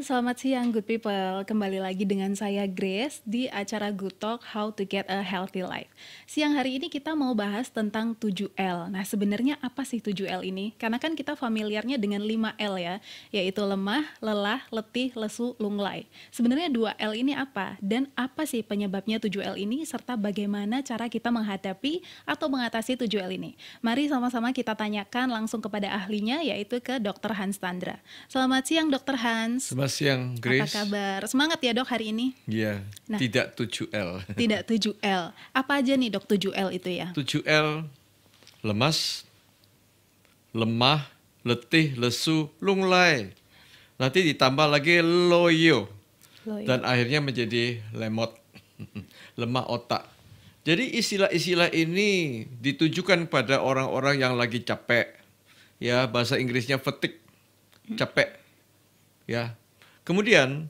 selamat siang good people. Kembali lagi dengan saya Grace di acara Good Talk How to Get a Healthy Life. Siang hari ini kita mau bahas tentang 7L. Nah, sebenarnya apa sih 7L ini? Karena kan kita familiarnya dengan 5L ya, yaitu lemah, lelah, letih, lesu, lunglai. Sebenarnya 2L ini apa? Dan apa sih penyebabnya 7L ini serta bagaimana cara kita menghadapi atau mengatasi 7L ini? Mari sama-sama kita tanyakan langsung kepada ahlinya yaitu ke Dr. Hans Tandra. Selamat siang Dr. Hans. Siang, Grace. Apa kabar? Semangat ya dok hari ini? Iya, Nah. tidak 7L. Tidak 7L. Apa aja nih dok 7L itu ya? 7L, lemas, lemah, letih, lesu, lunglai. Nanti ditambah lagi loyo. Loyo. Dan akhirnya menjadi lemot, lemah otak. Jadi istilah-istilah ini ditujukan pada orang-orang yang lagi capek. Ya, bahasa Inggrisnya fatigue, capek. Ya. Kemudian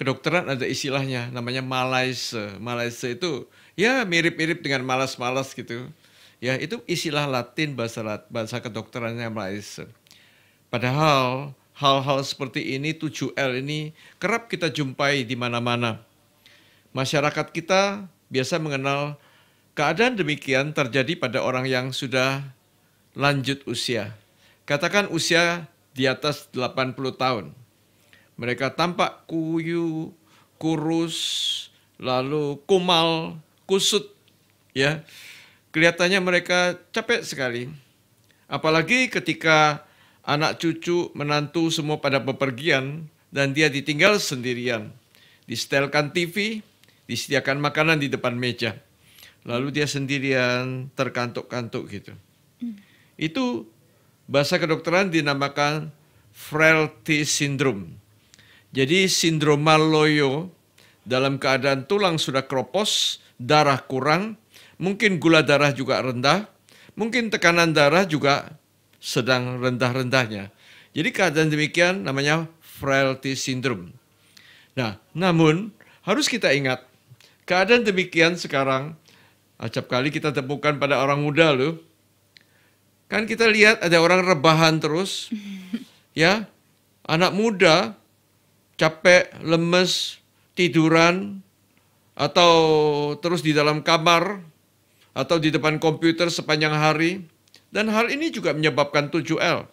kedokteran ada istilahnya namanya malaise. Malaise itu ya mirip-mirip dengan malas-malas gitu. Ya, itu istilah Latin bahasa bahasa kedokterannya malaise. Padahal hal-hal seperti ini 7L ini kerap kita jumpai di mana-mana. Masyarakat kita biasa mengenal keadaan demikian terjadi pada orang yang sudah lanjut usia. Katakan usia di atas 80 tahun. Mereka tampak kuyu, kurus, lalu kumal, kusut, ya. Kelihatannya mereka capek sekali. Apalagi ketika anak cucu, menantu semua pada bepergian dan dia ditinggal sendirian. Disetelkan TV, disediakan makanan di depan meja. Lalu dia sendirian terkantuk-kantuk gitu. Itu bahasa kedokteran dinamakan frailty syndrome. Jadi sindroma loyo dalam keadaan tulang sudah kropos, darah kurang, mungkin gula darah juga rendah, mungkin tekanan darah juga sedang rendah-rendahnya. Jadi keadaan demikian namanya frailty syndrome. Nah, namun harus kita ingat, keadaan demikian sekarang acap kali kita temukan pada orang muda loh. Kan kita lihat ada orang rebahan terus, ya, anak muda capek, lemes, tiduran, atau terus di dalam kamar, atau di depan komputer sepanjang hari. Dan hal ini juga menyebabkan 7L.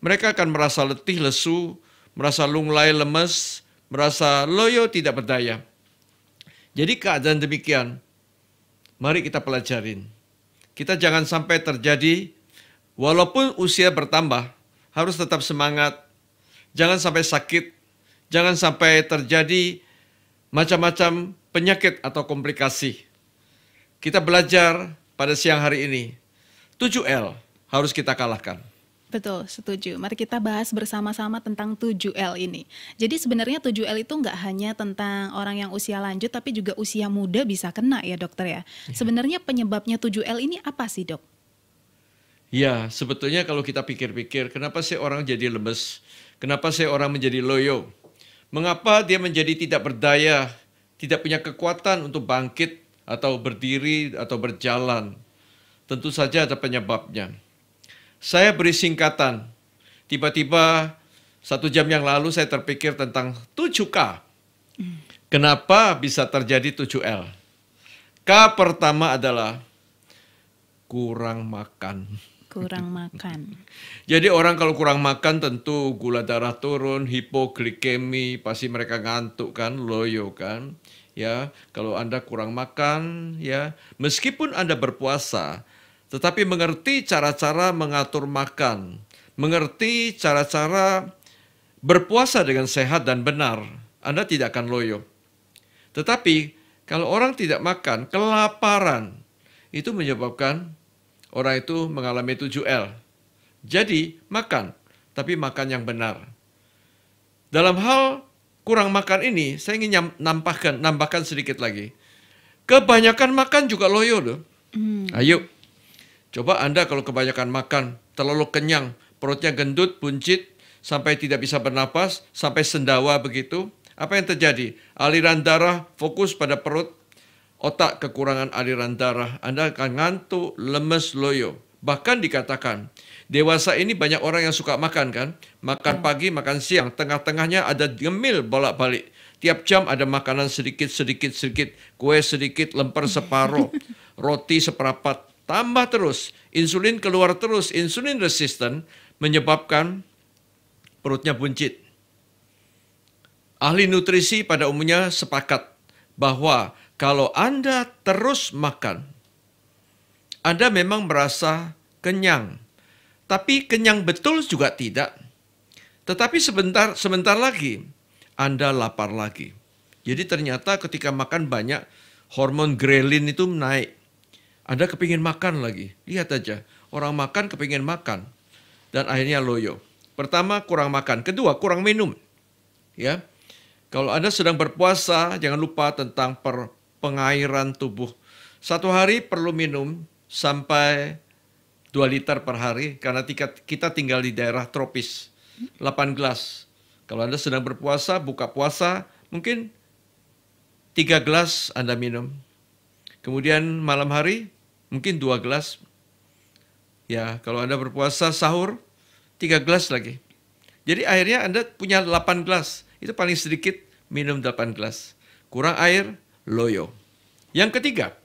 Mereka akan merasa letih, lesu, merasa lunglai, lemes, merasa loyo, tidak berdaya. Jadi keadaan demikian, mari kita pelajarin. Kita jangan sampai terjadi, walaupun usia bertambah, harus tetap semangat, jangan sampai sakit, jangan sampai terjadi macam-macam penyakit atau komplikasi. Kita belajar pada siang hari ini, 7L harus kita kalahkan. Betul, setuju. Mari kita bahas bersama-sama tentang 7L ini. Jadi sebenarnya 7L itu nggak hanya tentang orang yang usia lanjut, tapi juga usia muda bisa kena ya dokter ya. Sebenarnya penyebabnya 7L ini apa sih dok? Ya, sebetulnya kalau kita pikir-pikir, kenapa sih orang jadi lemes? Kenapa sih orang menjadi loyo? Mengapa dia menjadi tidak berdaya, tidak punya kekuatan untuk bangkit atau berdiri atau berjalan? Tentu saja ada penyebabnya. Saya beri singkatan. Tiba-tiba satu jam yang lalu saya terpikir tentang 7K. Kenapa bisa terjadi 7L? K pertama adalah kurang makan. Kurang makan. Jadi orang kalau kurang makan tentu gula darah turun, hipoglikemi, pasti mereka ngantuk kan, loyo kan. Ya, kalau Anda kurang makan ya, meskipun Anda berpuasa, tetapi mengerti cara-cara mengatur makan, mengerti cara-cara berpuasa dengan sehat dan benar, Anda tidak akan loyo. Tetapi kalau orang tidak makan, kelaparan itu menyebabkan orang itu mengalami 7L. Jadi makan, tapi makan yang benar. Dalam hal kurang makan ini, saya ingin nyam- nambahkan, sedikit lagi. Kebanyakan makan juga loyo loh. Ayo, coba Anda kalau kebanyakan makan, terlalu kenyang, perutnya gendut, buncit, sampai tidak bisa bernapas, sampai sendawa begitu. Apa yang terjadi? Aliran darah fokus pada perut, otak kekurangan aliran darah. Anda akan ngantuk, lemes, loyo. Bahkan dikatakan, dewasa ini banyak orang yang suka makan kan? Makan pagi, makan siang, tengah-tengahnya ada gemil bolak-balik. Tiap jam ada makanan sedikit, sedikit, sedikit. Kue sedikit, lemper separuh, roti seperapat. Tambah terus, insulin keluar terus. Insulin resisten menyebabkan perutnya buncit. Ahli nutrisi pada umumnya sepakat bahwa kalau Anda terus makan, Anda memang merasa kenyang. Tapi kenyang betul juga tidak. Tetapi sebentar sebentar lagi Anda lapar lagi. Jadi ternyata ketika makan banyak hormon grelin itu naik. Anda kepingin makan lagi. Lihat aja, orang makan kepingin makan dan akhirnya loyo. Pertama, kurang makan. Kedua, kurang minum. Ya. Kalau Anda sedang berpuasa, jangan lupa tentang per pengairan tubuh. Satu hari perlu minum sampai 2 liter per hari karena kita tinggal di daerah tropis. 8 gelas. Kalau Anda sedang berpuasa, buka puasa, mungkin 3 gelas Anda minum. Kemudian malam hari mungkin 2 gelas. Ya, kalau Anda berpuasa sahur tiga gelas lagi. Jadi akhirnya Anda punya 8 gelas. Itu paling sedikit minum 8 gelas. Kurang air, loyo. Yang ketiga,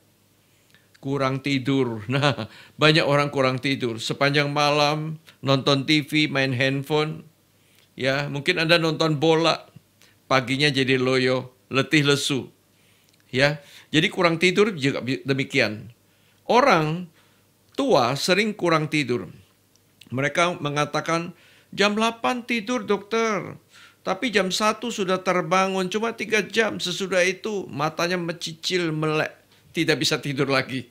kurang tidur. Nah, banyak orang kurang tidur. Sepanjang malam nonton TV, main handphone. Ya, mungkin Anda nonton bola, paginya jadi loyo, letih lesu. Ya, jadi kurang tidur juga demikian. Orang tua sering kurang tidur. Mereka mengatakan, jam 8 tidur dokter. Tapi jam 1 sudah terbangun, cuma 3 jam sesudah itu matanya mencicil melek. Tidak bisa tidur lagi.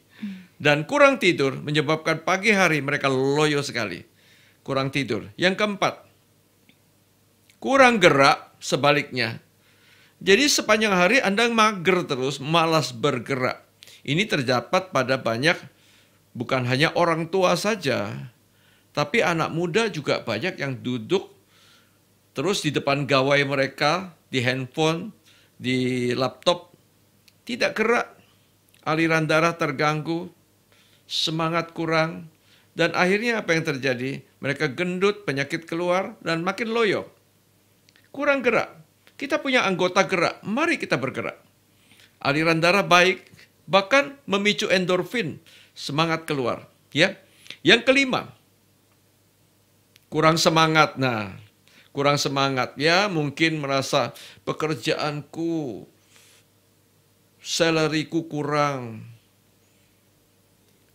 Dan kurang tidur menyebabkan pagi hari mereka loyo sekali. Kurang tidur. Yang keempat, kurang gerak sebaliknya. Jadi sepanjang hari Anda mager terus, malas bergerak. Ini terdapat pada banyak bukan hanya orang tua saja, tapi anak muda juga banyak yang duduk terus di depan gawai mereka, di handphone, di laptop, tidak gerak. Aliran darah terganggu, semangat kurang, dan akhirnya apa yang terjadi? Mereka gendut, penyakit keluar, dan makin loyo. Kurang gerak. Kita punya anggota gerak, mari kita bergerak. Aliran darah baik, bahkan memicu endorfin, semangat keluar. Ya, Yang kelima, kurang semangat. Nah, kurang semangat ya, mungkin merasa pekerjaanku salariku kurang.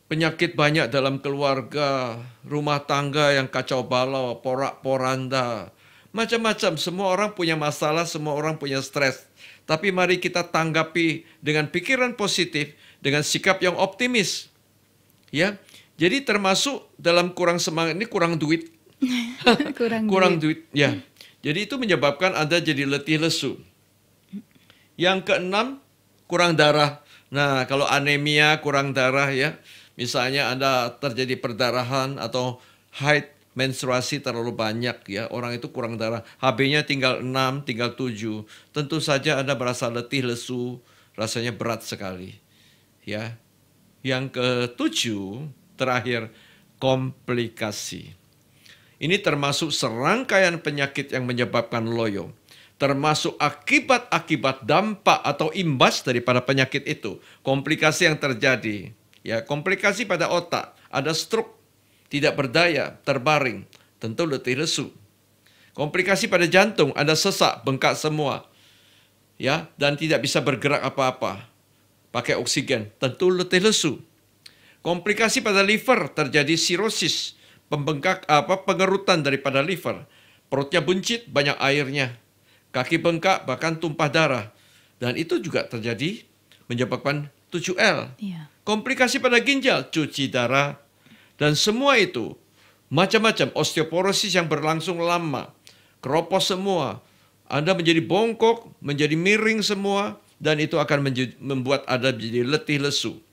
Penyakit banyak dalam keluarga, rumah tangga yang kacau balau, porak-poranda. Macam-macam, semua orang punya masalah, semua orang punya stres. Tapi mari kita tanggapi dengan pikiran positif, dengan sikap yang optimis. Ya, jadi termasuk dalam kurang semangat ini kurang duit, kurang, kurang duit. duit. Ya. Jadi itu menyebabkan Anda jadi letih lesu. Yang keenam, kurang darah. Nah, kalau anemia, kurang darah ya. Misalnya Anda terjadi perdarahan atau haid menstruasi terlalu banyak ya. Orang itu kurang darah. HB-nya tinggal 6, tinggal 7. Tentu saja Anda merasa letih lesu, rasanya berat sekali. Ya. Yang ketujuh, terakhir komplikasi. Ini termasuk serangkaian penyakit yang menyebabkan loyo. Termasuk akibat-akibat dampak atau imbas daripada penyakit itu. Komplikasi yang terjadi. Ya, komplikasi pada otak, ada stroke, tidak berdaya, terbaring, tentu letih lesu. Komplikasi pada jantung, ada sesak, bengkak semua. Ya, dan tidak bisa bergerak apa-apa. Pakai oksigen, tentu letih lesu. Komplikasi pada liver, terjadi sirosis, pembengkak apa pengerutan daripada liver. Perutnya buncit, banyak airnya. Kaki bengkak, bahkan tumpah darah. Dan itu juga terjadi menyebabkan 7L. Iya. Komplikasi pada ginjal, cuci darah. Dan semua itu macam-macam osteoporosis yang berlangsung lama. Keropos semua. Anda menjadi bongkok, menjadi miring semua. Dan itu akan membuat Anda menjadi letih lesu.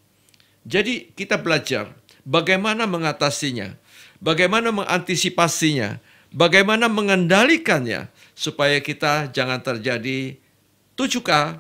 Jadi kita belajar bagaimana mengatasinya bagaimana mengantisipasinya, bagaimana mengendalikannya supaya kita jangan terjadi 7K,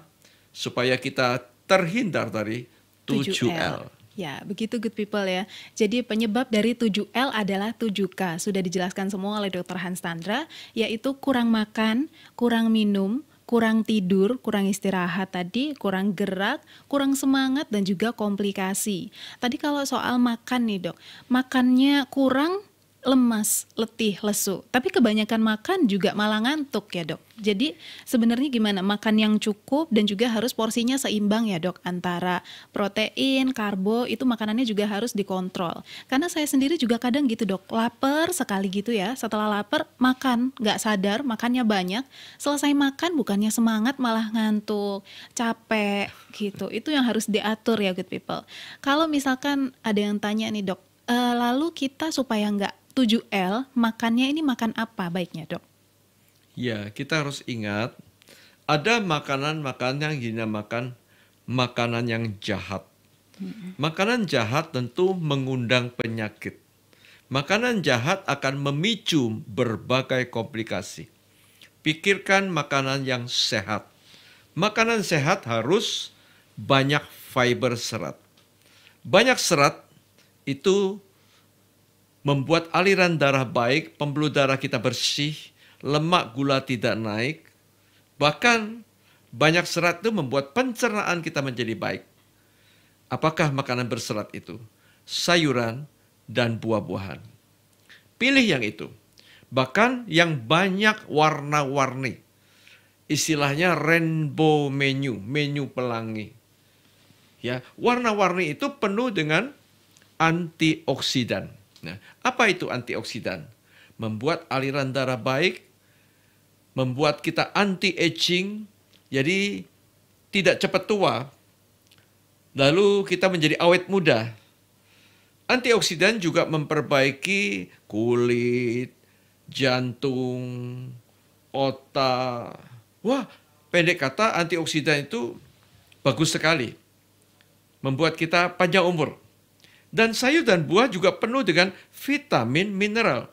supaya kita terhindar dari 7L. 7L. Ya, begitu good people ya. Jadi penyebab dari 7L adalah 7K. Sudah dijelaskan semua oleh Dr. Hans Tandra, yaitu kurang makan, kurang minum, kurang tidur, kurang istirahat tadi, kurang gerak, kurang semangat dan juga komplikasi. Tadi kalau soal makan nih, Dok. Makannya kurang lemas, letih, lesu. Tapi kebanyakan makan juga malah ngantuk ya dok. Jadi sebenarnya gimana? Makan yang cukup dan juga harus porsinya seimbang ya dok. Antara protein, karbo itu makanannya juga harus dikontrol. Karena saya sendiri juga kadang gitu dok, lapar sekali gitu ya. Setelah lapar makan, nggak sadar makannya banyak. Selesai makan bukannya semangat malah ngantuk, capek gitu. Itu yang harus diatur ya good people. Kalau misalkan ada yang tanya nih dok, e, lalu kita supaya nggak 7L, makannya ini makan apa baiknya dok? Ya, kita harus ingat ada makanan-makanan yang dinamakan makanan yang jahat. Makanan jahat tentu mengundang penyakit. Makanan jahat akan memicu berbagai komplikasi. Pikirkan makanan yang sehat. Makanan sehat harus banyak fiber serat. Banyak serat itu membuat aliran darah baik, pembuluh darah kita bersih, lemak gula tidak naik, bahkan banyak serat itu membuat pencernaan kita menjadi baik. Apakah makanan berserat itu? Sayuran dan buah-buahan. Pilih yang itu. Bahkan yang banyak warna-warni. Istilahnya rainbow menu, menu pelangi. Ya, warna-warni itu penuh dengan antioksidan Nah, apa itu antioksidan? Membuat aliran darah baik, membuat kita anti-aging, jadi tidak cepat tua, lalu kita menjadi awet muda. Antioksidan juga memperbaiki kulit, jantung, otak. Wah, pendek kata antioksidan itu bagus sekali. Membuat kita panjang umur. Dan sayur dan buah juga penuh dengan vitamin mineral.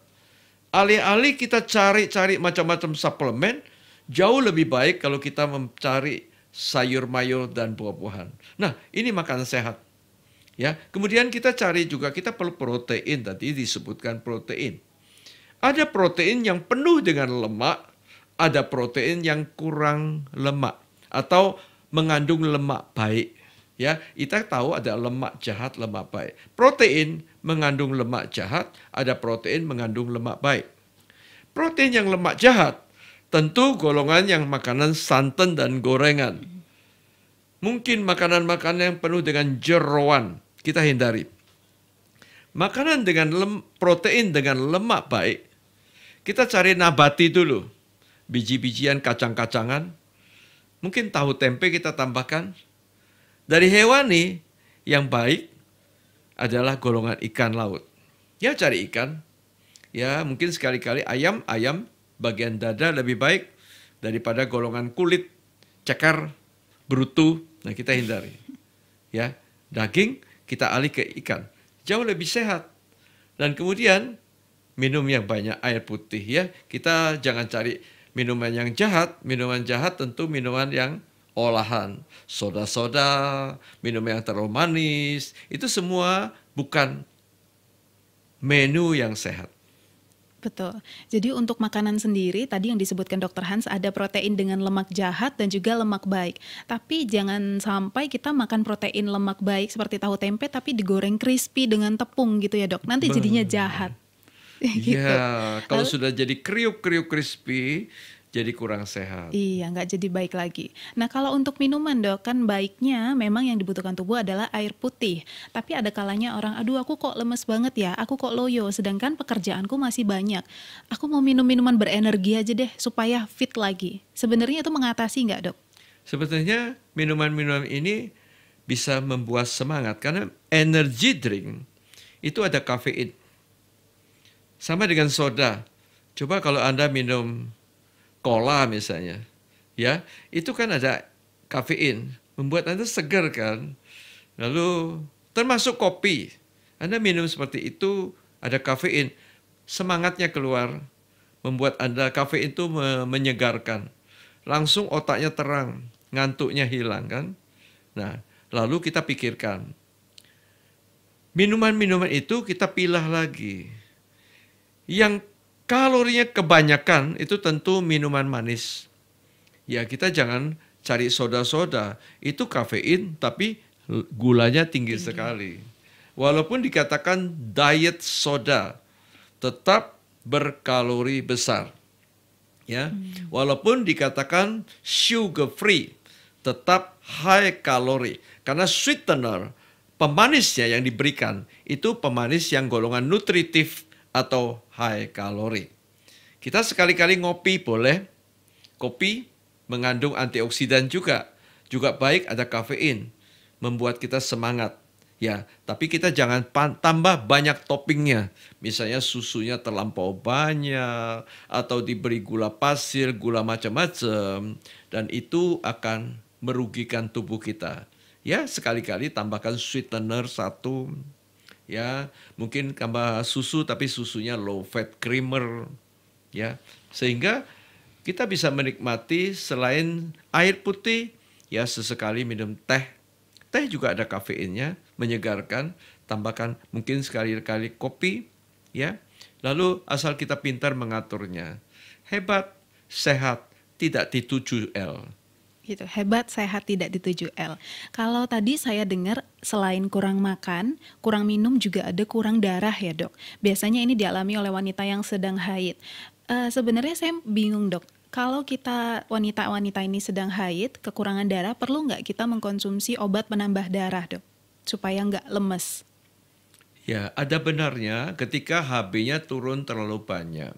Alih-alih kita cari-cari macam-macam suplemen, jauh lebih baik kalau kita mencari sayur mayur dan buah-buahan. Nah, ini makanan sehat. Ya, kemudian kita cari juga kita perlu protein tadi disebutkan protein. Ada protein yang penuh dengan lemak, ada protein yang kurang lemak atau mengandung lemak baik. Ya, kita tahu ada lemak jahat, lemak baik. Protein mengandung lemak jahat, ada protein mengandung lemak baik. Protein yang lemak jahat tentu golongan yang makanan santan dan gorengan. Mungkin makanan-makanan yang penuh dengan jeroan kita hindari. Makanan dengan lem, protein dengan lemak baik, kita cari nabati dulu. Biji-bijian, kacang-kacangan. Mungkin tahu tempe kita tambahkan, dari hewani yang baik adalah golongan ikan laut. Ya cari ikan. Ya mungkin sekali-kali ayam, ayam bagian dada lebih baik daripada golongan kulit, cekar, berutu. Nah kita hindari. Ya daging kita alih ke ikan. Jauh lebih sehat. Dan kemudian minum yang banyak air putih ya. Kita jangan cari minuman yang jahat. Minuman jahat tentu minuman yang olahan, soda-soda, minum yang terlalu manis, itu semua bukan menu yang sehat. Betul. Jadi untuk makanan sendiri tadi yang disebutkan Dr. Hans ada protein dengan lemak jahat dan juga lemak baik. Tapi jangan sampai kita makan protein lemak baik seperti tahu tempe tapi digoreng crispy dengan tepung gitu ya, Dok. Nanti jadinya jahat. gitu. Ya, kalau Lalu, sudah jadi kriuk-kriuk crispy, jadi kurang sehat. Iya, nggak jadi baik lagi. Nah, kalau untuk minuman dok, kan baiknya memang yang dibutuhkan tubuh adalah air putih. Tapi ada kalanya orang, aduh aku kok lemes banget ya, aku kok loyo, sedangkan pekerjaanku masih banyak. Aku mau minum minuman berenergi aja deh, supaya fit lagi. Sebenarnya itu mengatasi nggak dok? Sebetulnya minuman-minuman ini bisa membuat semangat, karena energy drink itu ada kafein. Sama dengan soda. Coba kalau Anda minum cola misalnya, ya itu kan ada kafein, membuat anda segar kan. Lalu termasuk kopi, anda minum seperti itu ada kafein, semangatnya keluar, membuat anda kafein itu menyegarkan, langsung otaknya terang, ngantuknya hilang kan. Nah lalu kita pikirkan, minuman-minuman itu kita pilah lagi. Yang kalorinya kebanyakan itu tentu minuman manis. Ya kita jangan cari soda-soda, itu kafein tapi gulanya tinggi, tinggi sekali. Walaupun dikatakan diet soda, tetap berkalori besar. Ya, hmm. walaupun dikatakan sugar free, tetap high kalori karena sweetener pemanisnya yang diberikan itu pemanis yang golongan nutritif atau high kalori. Kita sekali-kali ngopi boleh. Kopi mengandung antioksidan juga. Juga baik ada kafein, membuat kita semangat. Ya, tapi kita jangan tambah banyak toppingnya. Misalnya susunya terlampau banyak atau diberi gula pasir, gula macam-macam dan itu akan merugikan tubuh kita. Ya, sekali-kali tambahkan sweetener satu. Ya, mungkin tambah susu tapi susunya low fat creamer. Ya, sehingga kita bisa menikmati selain air putih ya sesekali minum teh. Teh juga ada kafeinnya menyegarkan, tambahkan mungkin sekali-kali kopi, ya. Lalu asal kita pintar mengaturnya. Hebat, sehat, tidak di 7L. Gitu, hebat, sehat, tidak di 7L. Kalau tadi saya dengar selain kurang makan, kurang minum juga ada kurang darah ya dok. Biasanya ini dialami oleh wanita yang sedang haid. Uh, sebenarnya saya bingung dok, kalau kita wanita-wanita ini sedang haid, kekurangan darah, perlu nggak kita mengkonsumsi obat penambah darah dok? supaya nggak lemes. Ya, ada benarnya ketika HB-nya turun terlalu banyak.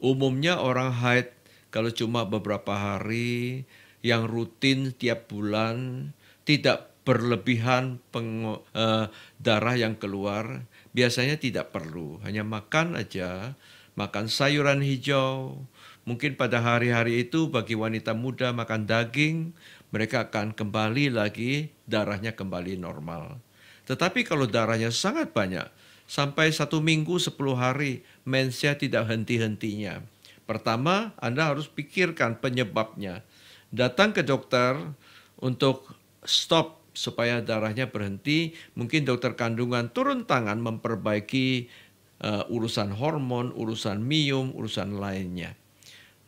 Umumnya orang haid kalau cuma beberapa hari, yang rutin tiap bulan, tidak berlebihan peng, uh, darah yang keluar, biasanya tidak perlu. Hanya makan aja, makan sayuran hijau. Mungkin pada hari-hari itu bagi wanita muda makan daging, mereka akan kembali lagi, darahnya kembali normal. Tetapi kalau darahnya sangat banyak, sampai satu minggu, sepuluh hari, mensnya tidak henti-hentinya. Pertama, Anda harus pikirkan penyebabnya. Datang ke dokter untuk stop supaya darahnya berhenti. Mungkin dokter kandungan turun tangan memperbaiki uh, urusan hormon, urusan mium, urusan lainnya.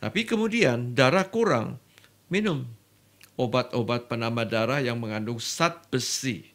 Tapi kemudian darah kurang, minum obat-obat penambah darah yang mengandung zat besi.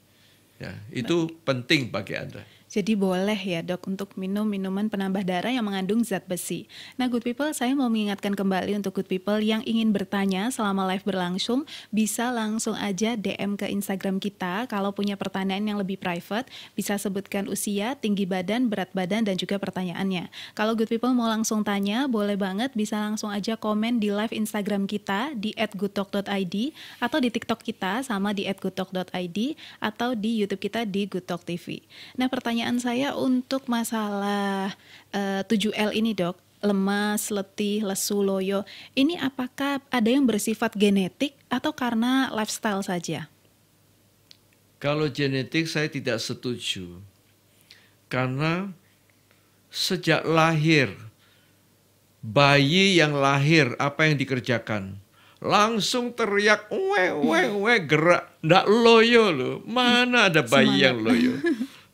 Ya, itu Baik. penting bagi Anda. Jadi boleh ya dok untuk minum minuman penambah darah yang mengandung zat besi. Nah good people saya mau mengingatkan kembali untuk good people yang ingin bertanya selama live berlangsung bisa langsung aja DM ke Instagram kita kalau punya pertanyaan yang lebih private bisa sebutkan usia, tinggi badan, berat badan dan juga pertanyaannya. Kalau good people mau langsung tanya boleh banget bisa langsung aja komen di live Instagram kita di @goodtalk.id atau di TikTok kita sama di @goodtalk.id atau di YouTube kita di Good TV. Nah pertanyaan pertanyaan saya untuk masalah uh, eh, 7L ini dok, lemas, letih, lesu, loyo. Ini apakah ada yang bersifat genetik atau karena lifestyle saja? Kalau genetik saya tidak setuju. Karena sejak lahir bayi yang lahir apa yang dikerjakan? Langsung teriak, we we we gerak, ndak loyo loh. Mana ada bayi Semangat. yang loyo?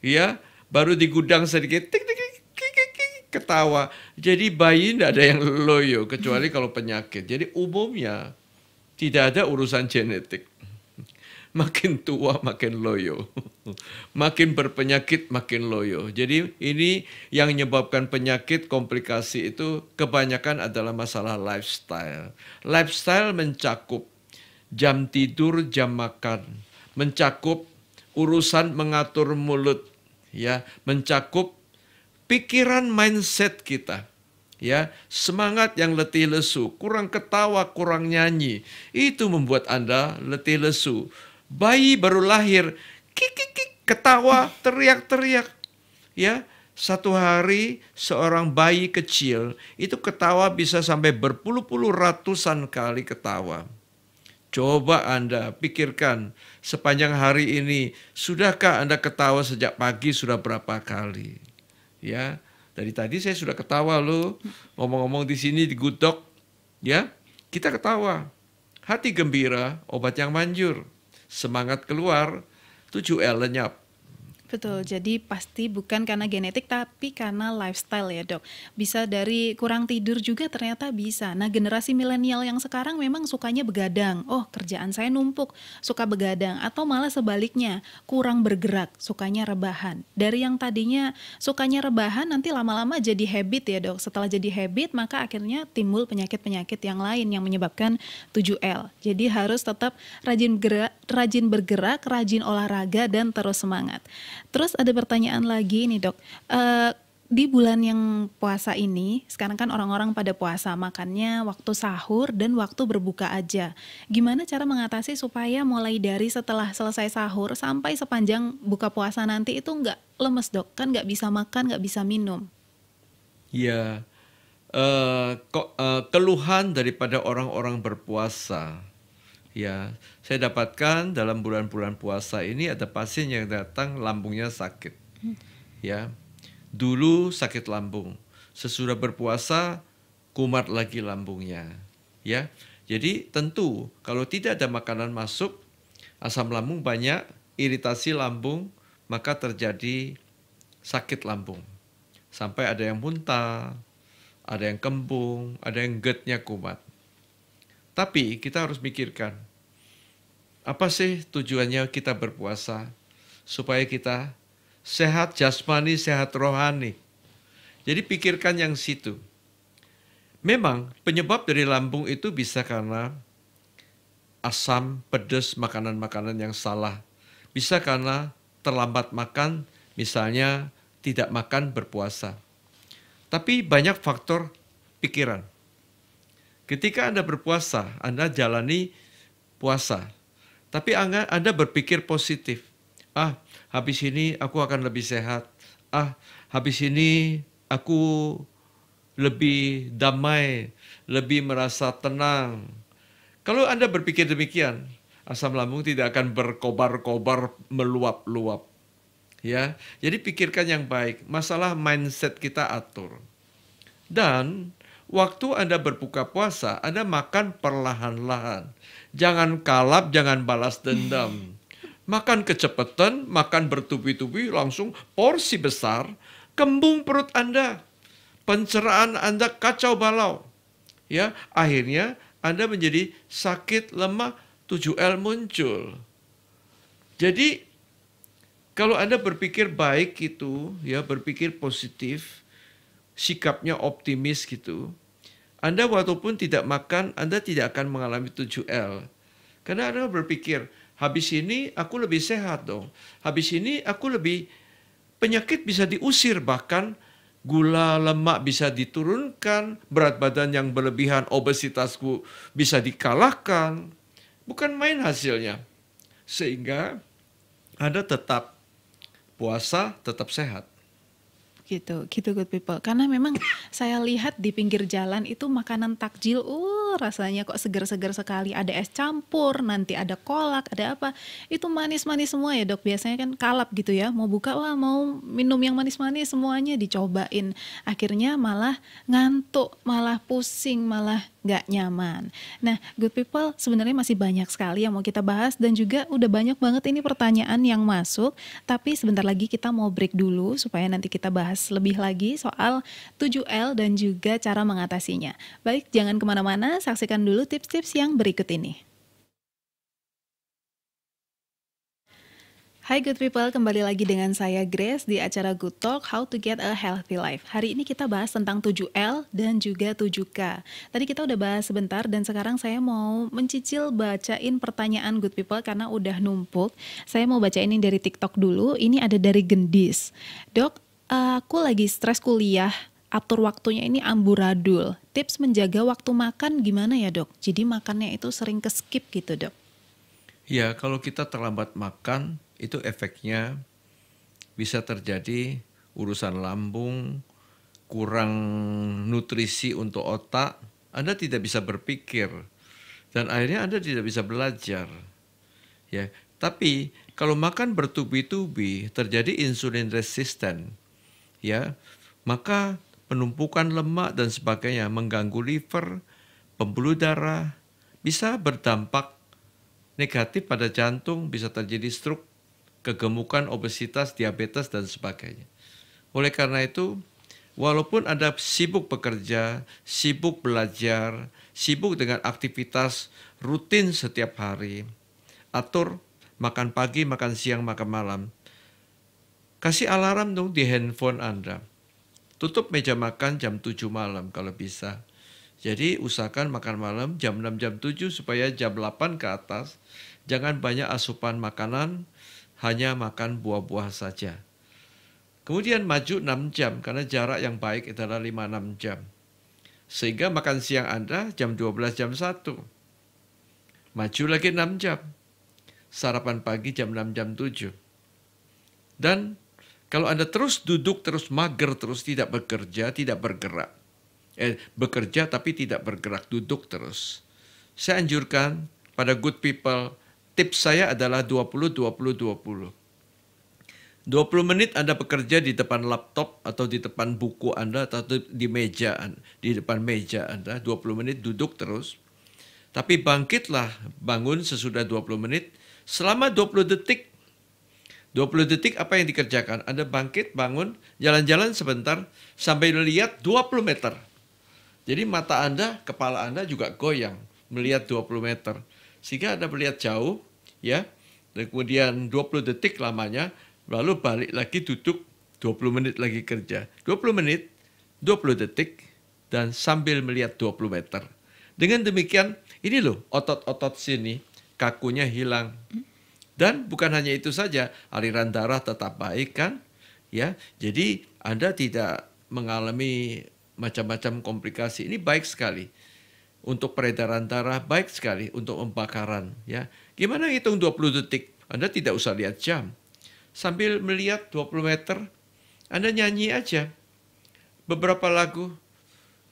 Ya, baru di gudang sedikit tik, tik, tik, ketawa. Jadi bayi tidak ada yang loyo kecuali kalau penyakit. Jadi umumnya tidak ada urusan genetik. Makin tua makin loyo. Makin berpenyakit makin loyo. Jadi ini yang menyebabkan penyakit komplikasi itu kebanyakan adalah masalah lifestyle. Lifestyle mencakup jam tidur, jam makan, mencakup urusan mengatur mulut, ya mencakup pikiran mindset kita ya semangat yang letih lesu kurang ketawa kurang nyanyi itu membuat anda letih lesu. Bayi baru lahir kikik ketawa teriak-teriak ya. Satu hari seorang bayi kecil itu ketawa bisa sampai berpuluh-puluh ratusan kali ketawa Coba Anda pikirkan sepanjang hari ini, sudahkah Anda ketawa sejak pagi sudah berapa kali? Ya, dari tadi saya sudah ketawa loh, ngomong-ngomong di sini di Gudok, ya, kita ketawa. Hati gembira, obat yang manjur. Semangat keluar, 7L lenyap. Betul, jadi pasti bukan karena genetik tapi karena lifestyle ya dok. Bisa dari kurang tidur juga ternyata bisa. Nah generasi milenial yang sekarang memang sukanya begadang. Oh kerjaan saya numpuk, suka begadang. Atau malah sebaliknya, kurang bergerak, sukanya rebahan. Dari yang tadinya sukanya rebahan nanti lama-lama jadi habit ya dok. Setelah jadi habit maka akhirnya timbul penyakit-penyakit yang lain yang menyebabkan 7L. Jadi harus tetap rajin bergerak, rajin bergerak, rajin olahraga dan terus semangat. Terus ada pertanyaan lagi nih dok. Uh, di bulan yang puasa ini, sekarang kan orang-orang pada puasa makannya waktu sahur dan waktu berbuka aja. Gimana cara mengatasi supaya mulai dari setelah selesai sahur sampai sepanjang buka puasa nanti itu nggak lemes dok? Kan nggak bisa makan, nggak bisa minum. Iya, uh, kok uh, keluhan daripada orang-orang berpuasa Ya, saya dapatkan dalam bulan-bulan puasa ini ada pasien yang datang lambungnya sakit. Ya, dulu sakit lambung, sesudah berpuasa kumat lagi lambungnya. Ya, jadi tentu kalau tidak ada makanan masuk, asam lambung banyak, iritasi lambung, maka terjadi sakit lambung. Sampai ada yang muntah, ada yang kembung, ada yang getnya kumat. Tapi kita harus mikirkan, apa sih tujuannya kita berpuasa? Supaya kita sehat jasmani, sehat rohani. Jadi pikirkan yang situ. Memang penyebab dari lambung itu bisa karena asam, pedas, makanan-makanan yang salah. Bisa karena terlambat makan, misalnya tidak makan berpuasa. Tapi banyak faktor pikiran. Ketika Anda berpuasa, Anda jalani puasa. Tapi Anda berpikir positif. Ah, habis ini aku akan lebih sehat. Ah, habis ini aku lebih damai, lebih merasa tenang. Kalau Anda berpikir demikian, asam lambung tidak akan berkobar-kobar meluap-luap. Ya, jadi pikirkan yang baik. Masalah mindset kita atur. Dan waktu Anda berbuka puasa, Anda makan perlahan-lahan. Jangan kalap, jangan balas dendam. Makan kecepatan, makan bertubi-tubi, langsung porsi besar, kembung perut Anda. Pencerahan Anda kacau balau. Ya, akhirnya Anda menjadi sakit, lemah, 7L muncul. Jadi kalau Anda berpikir baik itu, ya berpikir positif, sikapnya optimis gitu, Anda walaupun tidak makan, Anda tidak akan mengalami 7L. Karena Anda berpikir, habis ini aku lebih sehat dong. Habis ini aku lebih penyakit bisa diusir bahkan gula lemak bisa diturunkan, berat badan yang berlebihan, obesitasku bisa dikalahkan. Bukan main hasilnya. Sehingga Anda tetap puasa, tetap sehat gitu gitu good people. Karena memang saya lihat di pinggir jalan itu makanan takjil uh rasanya kok segar-segar sekali. Ada es campur nanti ada kolak ada apa. Itu manis-manis semua ya dok. Biasanya kan kalap gitu ya. Mau buka wah mau minum yang manis-manis semuanya dicobain. Akhirnya malah ngantuk malah pusing malah nggak nyaman. Nah, good people sebenarnya masih banyak sekali yang mau kita bahas dan juga udah banyak banget ini pertanyaan yang masuk. Tapi sebentar lagi kita mau break dulu supaya nanti kita bahas lebih lagi soal 7L dan juga cara mengatasinya. Baik, jangan ke mana-mana, saksikan dulu tips-tips yang berikut ini. Hai good people, kembali lagi dengan saya Grace di acara Good Talk How to Get a Healthy Life. Hari ini kita bahas tentang 7L dan juga 7K. Tadi kita udah bahas sebentar dan sekarang saya mau mencicil bacain pertanyaan good people karena udah numpuk. Saya mau baca ini dari TikTok dulu. Ini ada dari Gendis. Dok, aku lagi stres kuliah, atur waktunya ini amburadul. Tips menjaga waktu makan gimana ya dok? Jadi makannya itu sering ke skip gitu dok. Ya, kalau kita terlambat makan, itu efeknya bisa terjadi urusan lambung, kurang nutrisi untuk otak, Anda tidak bisa berpikir dan akhirnya Anda tidak bisa belajar. Ya, tapi kalau makan bertubi-tubi terjadi insulin resisten, ya, maka penumpukan lemak dan sebagainya mengganggu liver, pembuluh darah, bisa berdampak negatif pada jantung, bisa terjadi stroke kegemukan, obesitas, diabetes dan sebagainya. Oleh karena itu, walaupun Anda sibuk bekerja, sibuk belajar, sibuk dengan aktivitas rutin setiap hari, atur makan pagi, makan siang, makan malam. Kasih alarm dong di handphone Anda. Tutup meja makan jam 7 malam kalau bisa. Jadi usahakan makan malam jam 6 jam 7 supaya jam 8 ke atas jangan banyak asupan makanan, hanya makan buah-buah saja. Kemudian maju 6 jam karena jarak yang baik adalah 5-6 jam. Sehingga makan siang Anda jam 12 jam 1. Maju lagi 6 jam. Sarapan pagi jam 6 jam 7. Dan kalau Anda terus duduk, terus mager, terus tidak bekerja, tidak bergerak. Eh, bekerja tapi tidak bergerak, duduk terus. Saya anjurkan pada good people, tips saya adalah 20 20 20. 20 menit Anda bekerja di depan laptop atau di depan buku Anda atau di meja di depan meja Anda 20 menit duduk terus. Tapi bangkitlah bangun sesudah 20 menit selama 20 detik 20 detik apa yang dikerjakan? Anda bangkit, bangun, jalan-jalan sebentar sampai melihat 20 meter. Jadi mata Anda, kepala Anda juga goyang melihat 20 meter. Sehingga Anda melihat jauh, ya. Dan kemudian 20 detik lamanya, lalu balik lagi duduk 20 menit lagi kerja. 20 menit, 20 detik, dan sambil melihat 20 meter. Dengan demikian, ini loh otot-otot sini, kakunya hilang. Dan bukan hanya itu saja, aliran darah tetap baik kan? Ya, jadi Anda tidak mengalami macam-macam komplikasi. Ini baik sekali untuk peredaran darah, baik sekali untuk pembakaran. Ya, gimana hitung 20 detik? Anda tidak usah lihat jam. Sambil melihat 20 meter, Anda nyanyi aja beberapa lagu.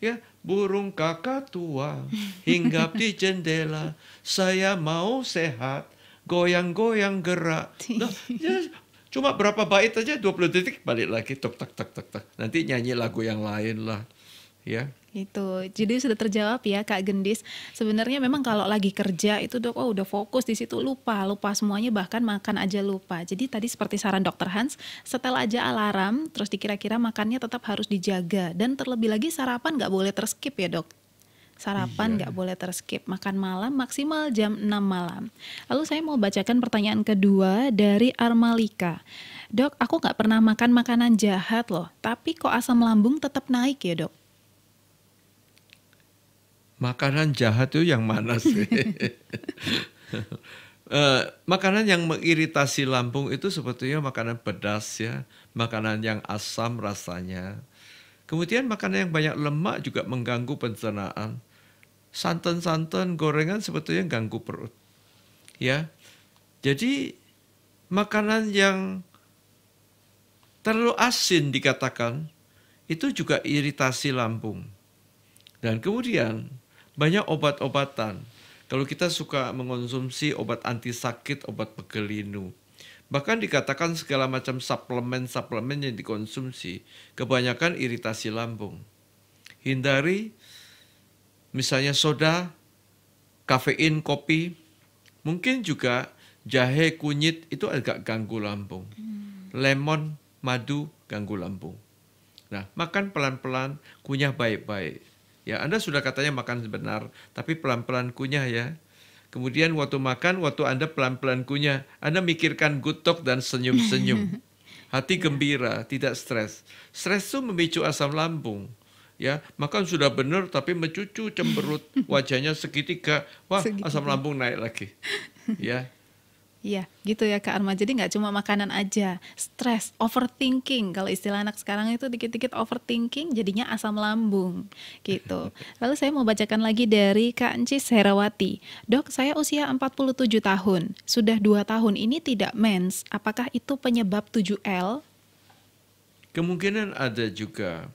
Ya, burung kakak tua hinggap di jendela, saya mau sehat goyang-goyang gerak. Nah, ya, cuma berapa bait aja 20 detik balik lagi tok tak tak tak tak. Nanti nyanyi lagu yang lain lah. Ya. Itu. Jadi sudah terjawab ya Kak Gendis. Sebenarnya memang kalau lagi kerja itu dok oh udah fokus di situ lupa, lupa semuanya bahkan makan aja lupa. Jadi tadi seperti saran Dokter Hans, setel aja alarm terus dikira-kira makannya tetap harus dijaga dan terlebih lagi sarapan nggak boleh terskip ya dok sarapan iya. nggak iya. boleh terskip makan malam maksimal jam 6 malam lalu saya mau bacakan pertanyaan kedua dari Armalika dok aku nggak pernah makan makanan jahat loh tapi kok asam lambung tetap naik ya dok makanan jahat itu yang mana sih Uh, makanan yang mengiritasi lambung itu sebetulnya makanan pedas ya, makanan yang asam rasanya. Kemudian makanan yang banyak lemak juga mengganggu pencernaan santan-santan gorengan sebetulnya ganggu perut. Ya. Jadi makanan yang terlalu asin dikatakan itu juga iritasi lambung. Dan kemudian banyak obat-obatan. Kalau kita suka mengonsumsi obat anti sakit, obat pegelinu, bahkan dikatakan segala macam suplemen-suplemen yang dikonsumsi, kebanyakan iritasi lambung. Hindari misalnya soda, kafein, kopi, mungkin juga jahe, kunyit itu agak ganggu lambung. Hmm. Lemon, madu ganggu lambung. Nah, makan pelan-pelan, kunyah baik-baik. Ya, Anda sudah katanya makan sebenar, tapi pelan-pelan kunyah ya. Kemudian waktu makan, waktu Anda pelan-pelan kunyah, Anda mikirkan gutok dan senyum-senyum. Hati gembira, tidak stres. Stres itu memicu asam lambung ya makan sudah benar tapi mencucu cemberut wajahnya segitiga wah segitiga. asam lambung naik lagi ya Iya, gitu ya Kak Arma. Jadi nggak cuma makanan aja, stres, overthinking. Kalau istilah anak sekarang itu dikit-dikit overthinking, jadinya asam lambung, gitu. Lalu saya mau bacakan lagi dari Kak Encis Herawati. Dok, saya usia 47 tahun. Sudah dua tahun ini tidak mens. Apakah itu penyebab 7L? Kemungkinan ada juga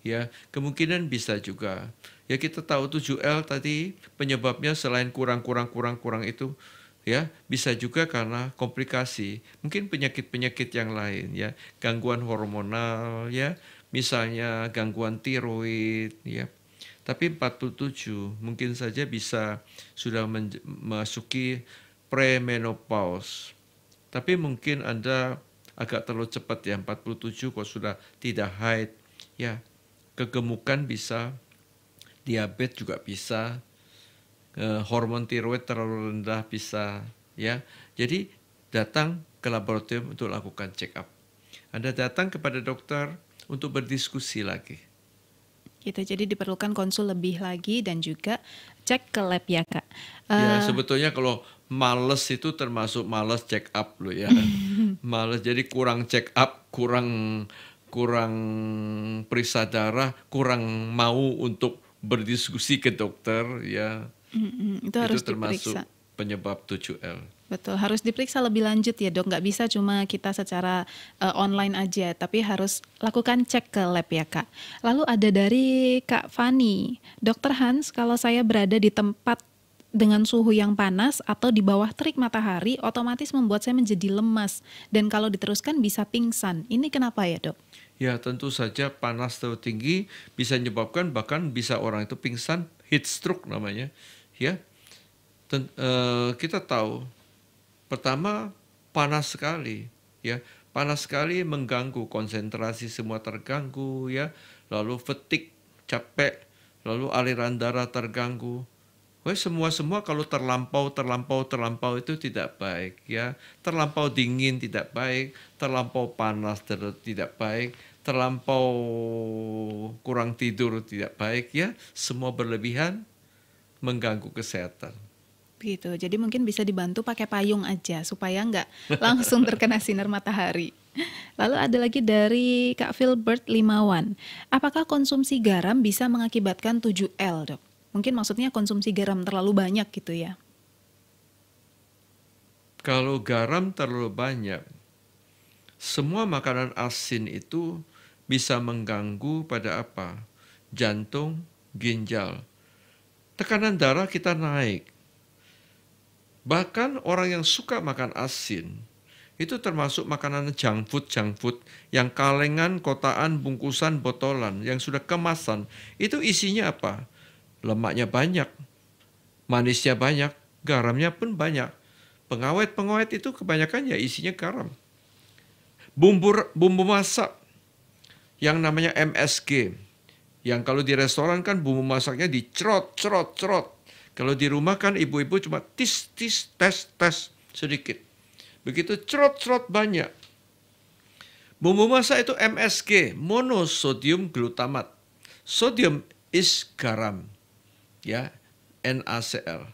ya kemungkinan bisa juga ya kita tahu 7L tadi penyebabnya selain kurang kurang kurang kurang itu ya bisa juga karena komplikasi. Mungkin penyakit-penyakit yang lain ya. Gangguan hormonal ya. Misalnya gangguan tiroid ya. Tapi 47 mungkin saja bisa sudah memasuki premenopause. Tapi mungkin Anda agak terlalu cepat ya. 47 kok sudah tidak haid. Ya, kegemukan bisa, diabetes juga bisa, eh, hormon tiroid terlalu rendah bisa ya. Jadi datang ke laboratorium untuk lakukan check up. Anda datang kepada dokter untuk berdiskusi lagi. Gitu, jadi diperlukan konsul lebih lagi dan juga cek ke lab ya kak. Ya Eh, sebetulnya kalau males itu termasuk males check up loh ya. males jadi kurang check up, kurang kurang periksa darah, kurang mau untuk berdiskusi ke dokter ya. Mm, mm, itu harus termasuk diperiksa. penyebab 7L. Betul, harus diperiksa lebih lanjut ya dok. Nggak bisa cuma kita secara eh, online aja, tapi harus lakukan cek ke lab ya kak. Lalu ada dari Kak Fani, Dokter Hans, kalau saya berada di tempat dengan suhu yang panas atau di bawah terik matahari, otomatis membuat saya menjadi lemas dan kalau diteruskan bisa pingsan. Ini kenapa ya dok? Ya tentu saja panas terlalu tinggi bisa menyebabkan bahkan bisa orang itu pingsan, heat stroke namanya. Ya, Ten- eh, kita tahu pertama panas sekali, ya. Panas sekali mengganggu konsentrasi semua terganggu, ya. Lalu fatigue, capek, lalu aliran darah terganggu. Wah, semua semua kalau terlampau terlampau terlampau itu tidak baik ya. Terlampau dingin tidak baik terlampau panas ter- tidak baik terlampau kurang tidur tidak baik ya. Semua berlebihan mengganggu kesehatan Begitu. Jadi mungkin bisa dibantu pakai payung aja supaya nggak langsung terkena sinar matahari. Lalu ada lagi dari Kak Philbert Limawan. Apakah konsumsi garam bisa mengakibatkan 7L, Dok? Mungkin maksudnya konsumsi garam terlalu banyak gitu ya. kalau garam terlalu banyak semua makanan asin itu bisa mengganggu pada apa jantung ginjal tekanan darah kita naik Bahkan orang yang suka makan asin itu termasuk makanan junk food, junk food yang kalengan, kotaan, bungkusan, botolan yang sudah kemasan. Itu isinya apa? Lemaknya banyak, manisnya banyak, garamnya pun banyak. Pengawet-pengawet itu kebanyakan ya isinya garam. Bumbu bumbu masak yang namanya MSG. Yang kalau di restoran kan bumbu masaknya dicerot, cerot, cerot. Kalau di rumah kan ibu-ibu cuma tis, tis, tes, tes sedikit. Begitu cerot, cerot banyak. Bumbu masak itu MSG, monosodium glutamat. Sodium is garam. Ya, NaCl.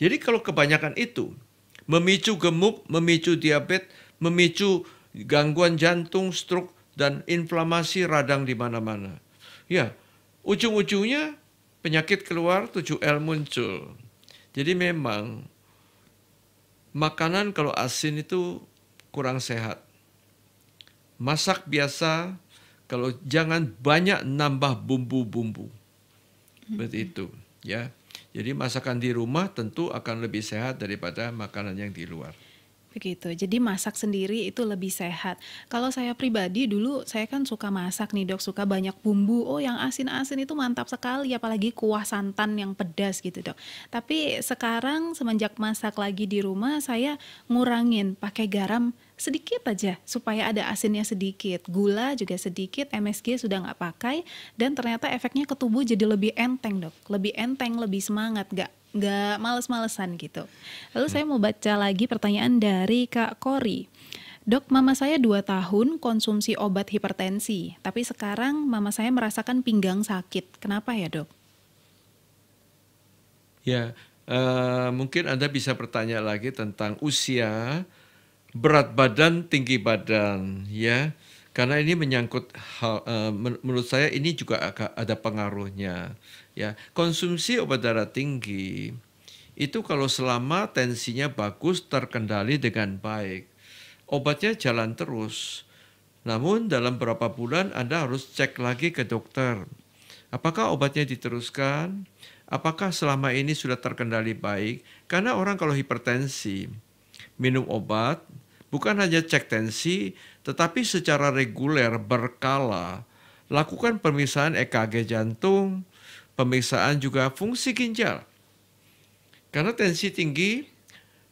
Jadi kalau kebanyakan itu memicu gemuk, memicu diabetes, memicu gangguan jantung, stroke dan inflamasi radang di mana-mana. Ya, ujung-ujungnya penyakit keluar 7L muncul. Jadi memang makanan kalau asin itu kurang sehat. Masak biasa kalau jangan banyak nambah bumbu-bumbu. Seperti itu, ya. Jadi masakan di rumah tentu akan lebih sehat daripada makanan yang di luar. Begitu. Jadi masak sendiri itu lebih sehat. Kalau saya pribadi dulu saya kan suka masak nih dok, suka banyak bumbu. Oh yang asin-asin itu mantap sekali, apalagi kuah santan yang pedas gitu dok. Tapi sekarang semenjak masak lagi di rumah saya ngurangin pakai garam sedikit aja supaya ada asinnya sedikit. Gula juga sedikit, MSG sudah nggak pakai dan ternyata efeknya ke tubuh jadi lebih enteng dok, lebih enteng, lebih semangat, nggak nggak males-malesan gitu. Lalu saya mau baca lagi pertanyaan dari Kak Kori. Dok, mama saya 2 tahun konsumsi obat hipertensi, tapi sekarang mama saya merasakan pinggang sakit. Kenapa ya dok? Ya, eh, mungkin Anda bisa bertanya lagi tentang usia, berat badan, tinggi badan, ya. Karena ini menyangkut hal, men- menurut saya ini juga ada pengaruhnya, ya. Konsumsi obat darah tinggi itu kalau selama tensinya bagus terkendali dengan baik, obatnya jalan terus. Namun dalam beberapa bulan Anda harus cek lagi ke dokter. Apakah obatnya diteruskan? Apakah selama ini sudah terkendali baik? Karena orang kalau hipertensi minum obat bukan hanya cek tensi, tetapi secara reguler berkala lakukan pemeriksaan EKG jantung, pemeriksaan juga fungsi ginjal. Karena tensi tinggi,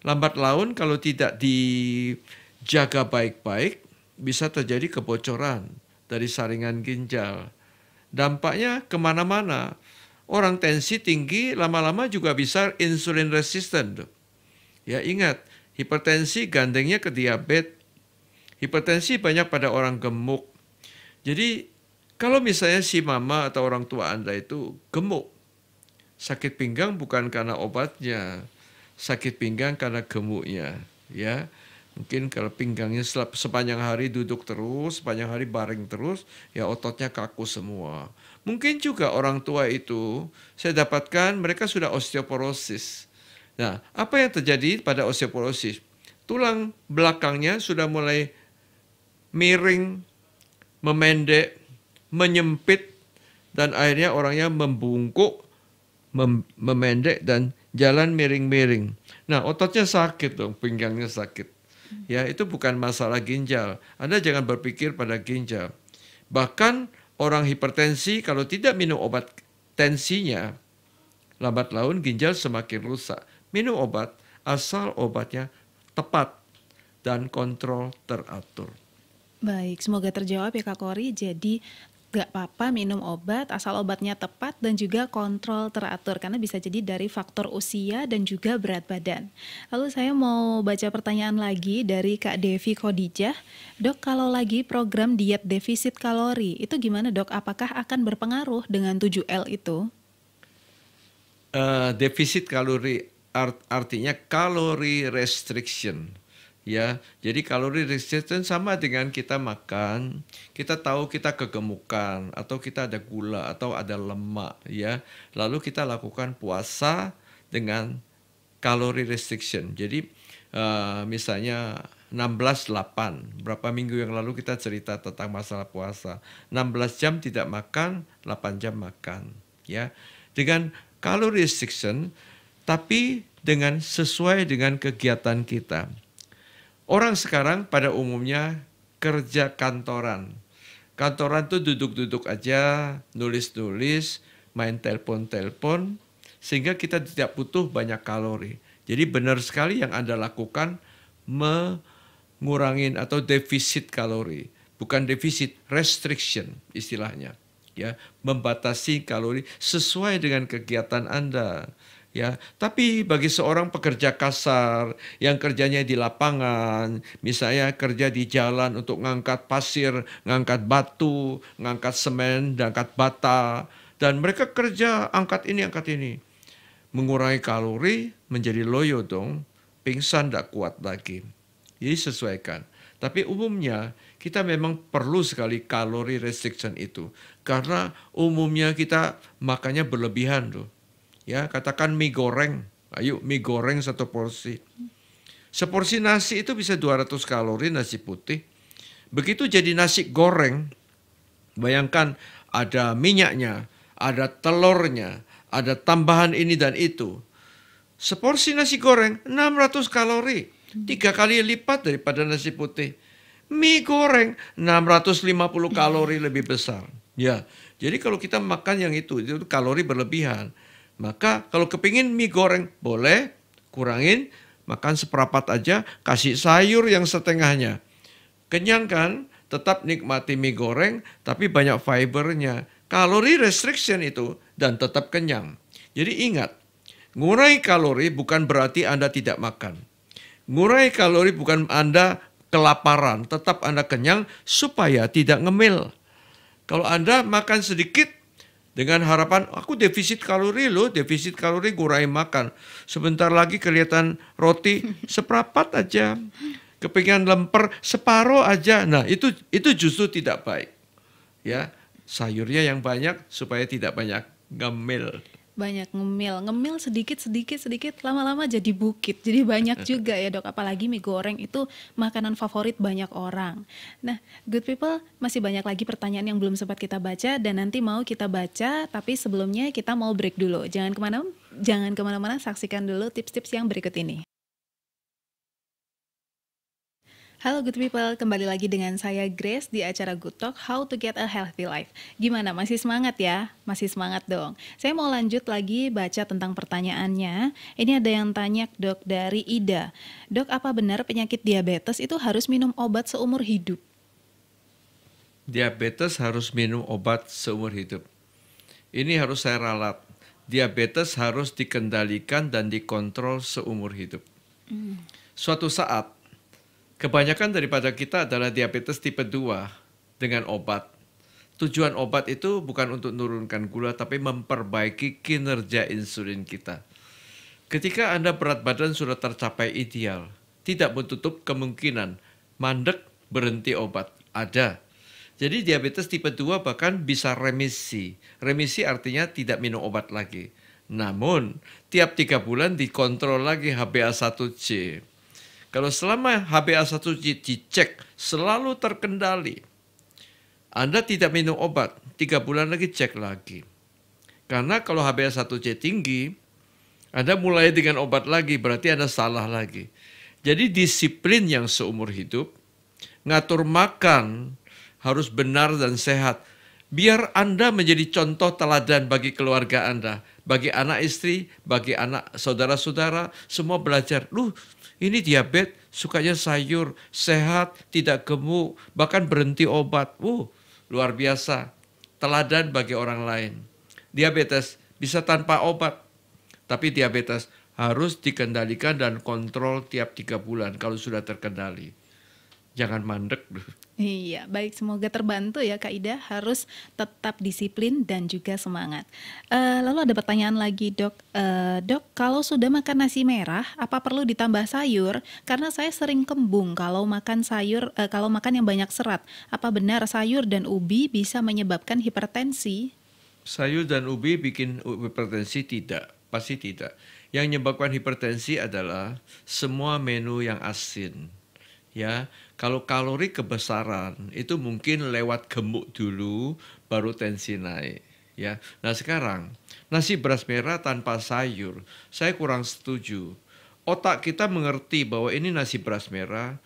lambat laun kalau tidak dijaga baik-baik bisa terjadi kebocoran dari saringan ginjal. Dampaknya ke mana-mana. Orang tensi tinggi lama-lama juga bisa insulin resistant. Ya ingat, hipertensi gandengnya ke diabetes. Hipertensi banyak pada orang gemuk. Jadi kalau misalnya si mama atau orang tua Anda itu gemuk, sakit pinggang bukan karena obatnya, sakit pinggang karena gemuknya, ya. Mungkin kalau pinggangnya sepanjang hari duduk terus, sepanjang hari baring terus, ya ototnya kaku semua. Mungkin juga orang tua itu, saya dapatkan mereka sudah osteoporosis. Nah, apa yang terjadi pada osteoporosis? Tulang belakangnya sudah mulai miring, memendek, menyempit, dan akhirnya orangnya membungkuk, mem memendek, dan jalan miring-miring. Nah, ototnya sakit dong, pinggangnya sakit. Ya, itu bukan masalah ginjal. Anda jangan berpikir pada ginjal. Bahkan orang hipertensi kalau tidak minum obat tensinya, lambat laun ginjal semakin rusak. Minum obat asal obatnya tepat dan kontrol teratur. Baik, semoga terjawab ya Kak Kori. Jadi gak apa-apa minum obat asal obatnya tepat dan juga kontrol teratur karena bisa jadi dari faktor usia dan juga berat badan. Lalu saya mau baca pertanyaan lagi dari Kak Devi Khadijah. Dok, kalau lagi program diet defisit kalori, itu gimana dok? Apakah akan berpengaruh dengan 7L itu? Uh, defisit kalori art, artinya kalori restriction ya. Jadi kalori restriction sama dengan kita makan, kita tahu kita kegemukan atau kita ada gula atau ada lemak ya. Lalu kita lakukan puasa dengan kalori restriction. Jadi uh, misalnya 16-8, berapa minggu yang lalu kita cerita tentang masalah puasa. 16 jam tidak makan, 8 jam makan. ya Dengan kalori restriction, tapi dengan sesuai dengan kegiatan kita. Orang sekarang pada umumnya kerja kantoran. Kantoran tuh duduk-duduk aja, nulis-nulis, main telepon-telepon, sehingga kita tidak butuh banyak kalori. Jadi benar sekali yang Anda lakukan mengurangin atau defisit kalori, bukan defisit, restriction istilahnya. Ya, membatasi kalori sesuai dengan kegiatan Anda ya. Tapi bagi seorang pekerja kasar yang kerjanya di lapangan, misalnya kerja di jalan untuk ngangkat pasir, ngangkat batu, ngangkat semen, ngangkat bata, dan mereka kerja angkat ini, angkat ini. Mengurangi kalori menjadi loyo dong, pingsan tidak kuat lagi. Jadi sesuaikan. Tapi umumnya kita memang perlu sekali kalori restriction itu. Karena umumnya kita makannya berlebihan tuh ya katakan mie goreng. Ayo mie goreng satu porsi. Seporsi nasi itu bisa 200 kalori nasi putih. Begitu jadi nasi goreng bayangkan ada minyaknya ada telurnya ada tambahan ini dan itu. Seporsi nasi goreng 600 kalori. Tiga kali lipat daripada nasi putih. Mie goreng 650 kalori lebih besar. Ya jadi kalau kita makan yang itu itu kalori berlebihan maka kalau kepingin mie goreng boleh kurangin makan seperapat aja kasih sayur yang setengahnya. Kenyang kan? Tetap nikmati mie goreng tapi banyak fibernya. Kalori restriction itu dan tetap kenyang. Jadi ingat, ngurai kalori bukan berarti Anda tidak makan. Ngurai kalori bukan Anda kelaparan, tetap Anda kenyang supaya tidak ngemil. Kalau Anda makan sedikit, dengan harapan aku defisit kalori loh, defisit kalori kurai makan. Sebentar lagi kelihatan roti seperapat aja. Kepingin lemper separuh aja. Nah, itu itu justru tidak baik. Ya, sayurnya yang banyak supaya tidak banyak gemil banyak ngemil. Ngemil sedikit sedikit sedikit lama-lama jadi bukit. Jadi banyak juga ya dok. Apalagi mie goreng itu makanan favorit banyak orang. Nah good people masih banyak lagi pertanyaan yang belum sempat kita baca dan nanti mau kita baca tapi sebelumnya kita mau break dulu. Jangan ke mana jangan ke mana-mana saksikan dulu tips-tips yang berikut ini Halo good people, kembali lagi dengan saya Grace di acara Good Talk How to Get a Healthy Life. Gimana, masih semangat ya? Masih semangat dong. Saya mau lanjut lagi baca tentang pertanyaannya. Ini ada yang tanya dok dari Ida. Dok, apa benar penyakit diabetes itu harus minum obat seumur hidup? Diabetes harus minum obat seumur hidup. Ini harus saya ralat. Diabetes harus dikendalikan dan dikontrol seumur hidup. Hmm. Suatu saat Kebanyakan daripada kita adalah diabetes tipe 2 dengan obat. Tujuan obat itu bukan untuk menurunkan gula tapi memperbaiki kinerja insulin kita. Ketika Anda berat badan sudah tercapai ideal, tidak menutup kemungkinan mandek berhenti obat. Ada. Jadi diabetes tipe 2 bahkan bisa remisi. Remisi artinya tidak minum obat lagi. Namun, tiap tiga bulan dikontrol lagi HbA1c. Kalau selama HbA1c dicek selalu terkendali, Anda tidak minum obat, tiga bulan lagi cek lagi. Karena kalau HbA1c tinggi, Anda mulai dengan obat lagi, berarti Anda salah lagi. Jadi disiplin yang seumur hidup, ngatur makan harus benar dan sehat. Biar Anda menjadi contoh teladan bagi keluarga Anda, bagi anak istri, bagi anak saudara-saudara, semua belajar. Lu ini diabetes, sukanya sayur, sehat, tidak gemuk, bahkan berhenti obat. Uh, luar biasa. Teladan bagi orang lain. Diabetes bisa tanpa obat, tapi diabetes harus dikendalikan dan kontrol tiap tiga bulan kalau sudah terkendali jangan mandek. Iya, baik semoga terbantu ya Kak Ida harus tetap disiplin dan juga semangat. Uh, lalu ada pertanyaan lagi dok, uh, dok kalau sudah makan nasi merah apa perlu ditambah sayur? Karena saya sering kembung kalau makan sayur, uh, kalau makan yang banyak serat. Apa benar sayur dan ubi bisa menyebabkan hipertensi? Sayur dan ubi bikin hipertensi tidak, pasti tidak. Yang menyebabkan hipertensi adalah semua menu yang asin ya kalau kalori kebesaran itu mungkin lewat gemuk dulu baru tensi naik ya. Nah sekarang nasi beras merah tanpa sayur saya kurang setuju. Otak kita mengerti bahwa ini nasi beras merah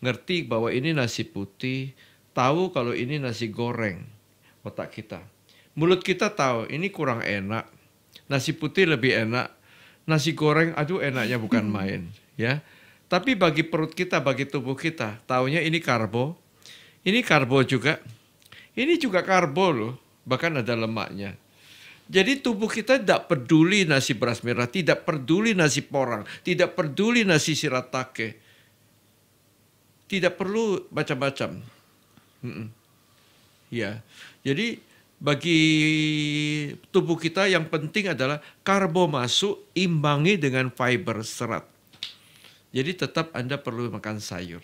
ngerti bahwa ini nasi putih tahu kalau ini nasi goreng otak kita. Mulut kita tahu ini kurang enak nasi putih lebih enak nasi goreng aduh enaknya bukan main ya tapi bagi perut kita, bagi tubuh kita, taunya ini karbo. Ini karbo juga. Ini juga karbo loh, bahkan ada lemaknya. Jadi tubuh kita tidak peduli nasi beras merah, tidak peduli nasi porang, tidak peduli nasi siratake. Tidak perlu macam-macam. Ya, jadi bagi tubuh kita yang penting adalah karbo masuk imbangi dengan fiber serat. Jadi tetap Anda perlu makan sayur.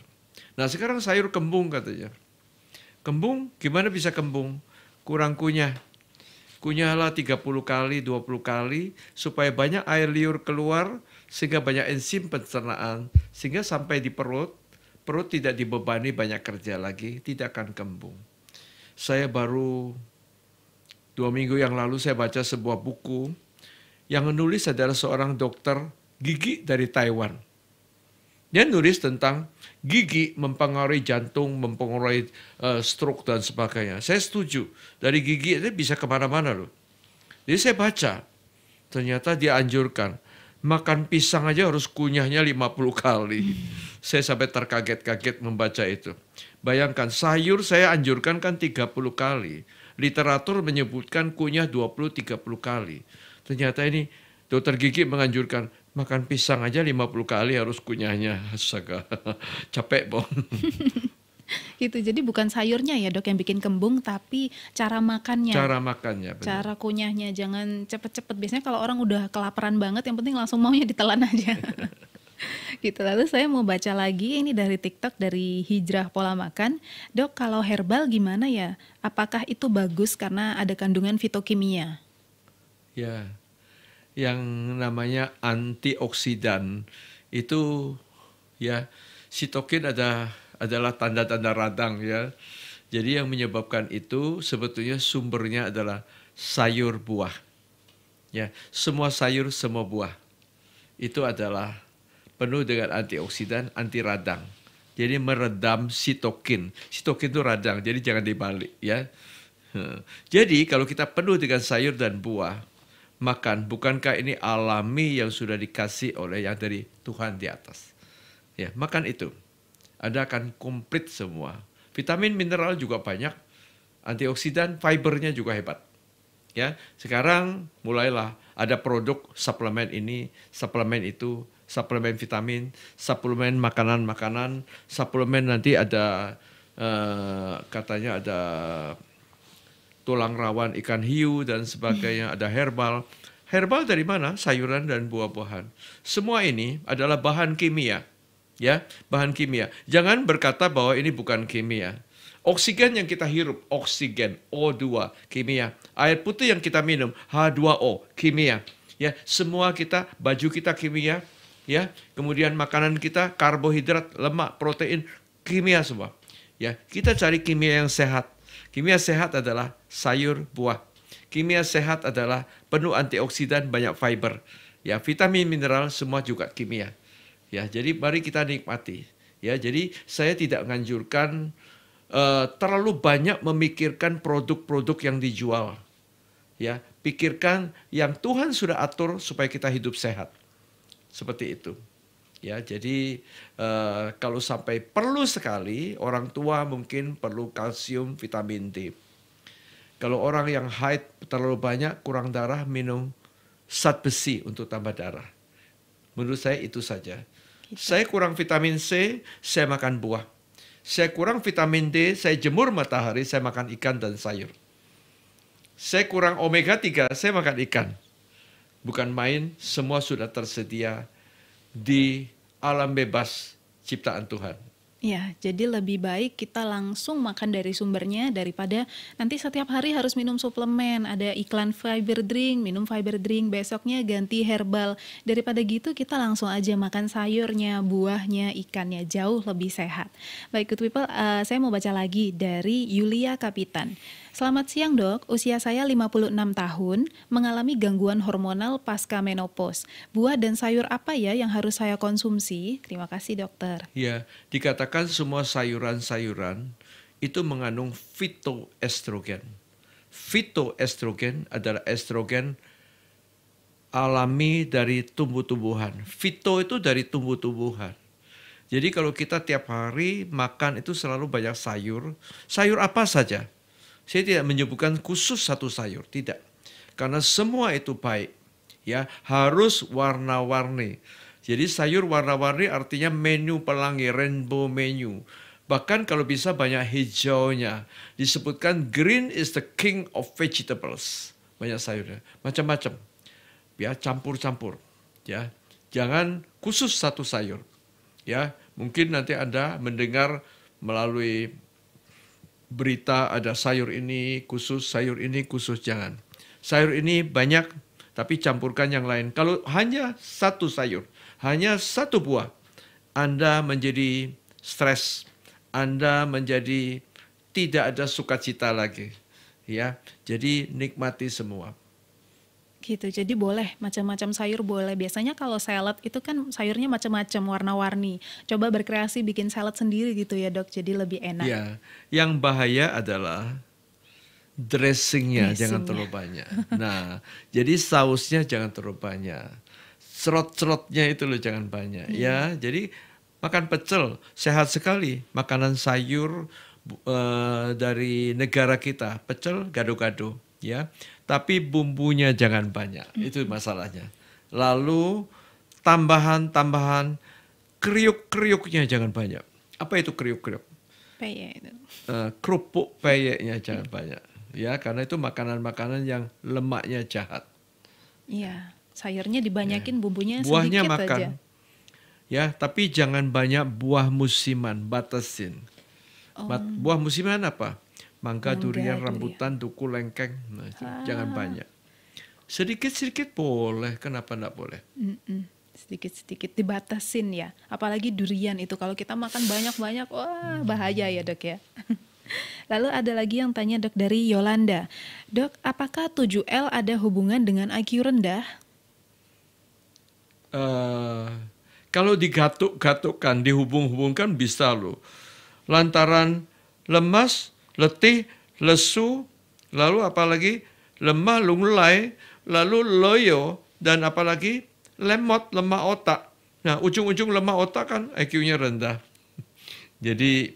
Nah sekarang sayur kembung katanya. Kembung gimana bisa kembung? Kurang kunyah. Kunyahlah 30 kali, 20 kali supaya banyak air liur keluar sehingga banyak enzim pencernaan sehingga sampai di perut perut tidak dibebani banyak kerja lagi, tidak akan kembung. Saya baru dua minggu yang lalu saya baca sebuah buku yang menulis adalah seorang dokter gigi dari Taiwan. Dia nulis tentang gigi mempengaruhi jantung, mempengaruhi uh, stroke dan sebagainya. Saya setuju. Dari gigi itu bisa ke mana-mana loh. Jadi saya baca, ternyata dia anjurkan makan pisang aja harus kunyahnya 50 kali. Saya sampai terkaget-kaget membaca itu. Bayangkan sayur saya anjurkan kan 30 kali. Literatur menyebutkan kunyah 20-30 kali. Ternyata ini dokter gigi menganjurkan makan pisang aja 50 kali harus kunyahnya. Astaga, capek bon. gitu jadi bukan sayurnya ya dok yang bikin kembung tapi cara makannya cara makannya benar. cara kunyahnya jangan cepet-cepet biasanya kalau orang udah kelaparan banget yang penting langsung maunya ditelan aja gitu lalu saya mau baca lagi ini dari TikTok dari hijrah pola makan dok kalau herbal gimana ya apakah itu bagus karena ada kandungan fitokimia ya yang namanya antioksidan itu ya sitokin ada adalah tanda-tanda radang ya. Jadi yang menyebabkan itu sebetulnya sumbernya adalah sayur buah. Ya, semua sayur, semua buah itu adalah penuh dengan antioksidan, anti radang. Jadi meredam sitokin. Sitokin itu radang, jadi jangan dibalik ya. Jadi kalau kita penuh dengan sayur dan buah, makan, bukankah ini alami yang sudah dikasih oleh yang dari Tuhan di atas? Ya, makan itu. Anda akan komplit semua. Vitamin mineral juga banyak, antioksidan, fibernya juga hebat. Ya, sekarang mulailah ada produk suplemen ini, suplemen itu, suplemen vitamin, suplemen makanan-makanan, suplemen nanti ada uh, katanya ada tulang rawan ikan hiu dan sebagainya, ada herbal. Herbal dari mana? Sayuran dan buah-buahan. Semua ini adalah bahan kimia. Ya, bahan kimia. Jangan berkata bahwa ini bukan kimia. Oksigen yang kita hirup, oksigen, O2, kimia. Air putih yang kita minum, H2O, kimia. Ya, semua kita, baju kita kimia, ya. Kemudian makanan kita karbohidrat, lemak, protein, kimia semua. Ya, kita cari kimia yang sehat. Kimia sehat adalah sayur, buah. Kimia sehat adalah penuh antioksidan, banyak fiber. Ya, vitamin, mineral semua juga kimia. Ya, jadi mari kita nikmati. Ya, jadi saya tidak menganjurkan uh, terlalu banyak memikirkan produk-produk yang dijual. Ya, pikirkan yang Tuhan sudah atur supaya kita hidup sehat. Seperti itu. Ya, jadi uh, kalau sampai perlu sekali orang tua mungkin perlu kalsium, vitamin D. Kalau orang yang haid terlalu banyak kurang darah minum zat besi untuk tambah darah. Menurut saya itu saja. Gitu. Saya kurang vitamin C, saya makan buah saya kurang vitamin D, saya jemur matahari, saya makan ikan dan sayur. Saya kurang omega 3, saya makan ikan. Bukan main, semua sudah tersedia di alam bebas ciptaan Tuhan. Ya, jadi lebih baik kita langsung makan dari sumbernya daripada nanti setiap hari harus minum suplemen, ada iklan fiber drink, minum fiber drink, besoknya ganti herbal. Daripada gitu kita langsung aja makan sayurnya, buahnya, ikannya jauh lebih sehat. Baik, good people, uh, saya mau baca lagi dari Yulia Kapitan. Selamat siang dok, usia saya 56 tahun, mengalami gangguan hormonal pasca menopause. Buah dan sayur apa ya yang harus saya konsumsi? Terima kasih dokter. Ya, dikatakan semua sayuran-sayuran itu mengandung fitoestrogen. Fitoestrogen adalah estrogen alami dari tumbuh-tumbuhan. Fito itu dari tumbuh-tumbuhan. Jadi kalau kita tiap hari makan itu selalu banyak sayur, sayur apa saja saya tidak menyebutkan khusus satu sayur, tidak. Karena semua itu baik. Ya, harus warna-warni. Jadi sayur warna-warni artinya menu pelangi, rainbow menu. Bahkan kalau bisa banyak hijaunya. Disebutkan green is the king of vegetables. Banyak sayurnya, macam-macam. Ya, campur-campur. Ya, jangan khusus satu sayur. Ya, mungkin nanti Anda mendengar melalui berita ada sayur ini khusus, sayur ini khusus, jangan. Sayur ini banyak, tapi campurkan yang lain. Kalau hanya satu sayur, hanya satu buah, Anda menjadi stres, Anda menjadi tidak ada sukacita lagi. Ya, jadi nikmati semua gitu. Jadi boleh macam-macam sayur boleh. Biasanya kalau salad itu kan sayurnya macam-macam warna-warni. Coba berkreasi bikin salad sendiri gitu ya dok. Jadi lebih enak. Ya yang bahaya adalah dressingnya, dressingnya. jangan terlalu banyak. Nah jadi sausnya jangan terlalu banyak. Serot-serotnya itu loh jangan banyak hmm. ya. Jadi makan pecel sehat sekali. Makanan sayur uh, dari negara kita pecel gado-gado ya tapi bumbunya jangan banyak. Hmm. Itu masalahnya. Lalu tambahan-tambahan kriuk-kriuknya jangan banyak. Apa itu kriuk-kriuk? Peyek itu. Uh, kerupuk peyeknya jangan banyak. Ya, karena itu makanan-makanan yang lemaknya jahat. Iya, sayurnya dibanyakin, ya. bumbunya Buahnya sedikit makan. aja. Ya, tapi jangan banyak buah musiman, batasin. Oh. Buah musiman apa? Mangga, durian, rambutan, duku, lengkeng. Nah, ah. Jangan banyak. Sedikit-sedikit boleh, kenapa enggak boleh? Sedikit-sedikit dibatasin ya. Apalagi durian itu kalau kita makan banyak-banyak, wah bahaya ya dok ya. Lalu ada lagi yang tanya dok dari Yolanda. Dok, apakah 7L ada hubungan dengan IQ rendah? Uh, Kalau digatuk-gatukkan, dihubung-hubungkan bisa loh. Lantaran lemas, letih, lesu, lalu apalagi lemah lunglai, lalu loyo, dan apalagi lemot, lemah otak. Nah, ujung-ujung lemah otak kan IQ-nya rendah. Jadi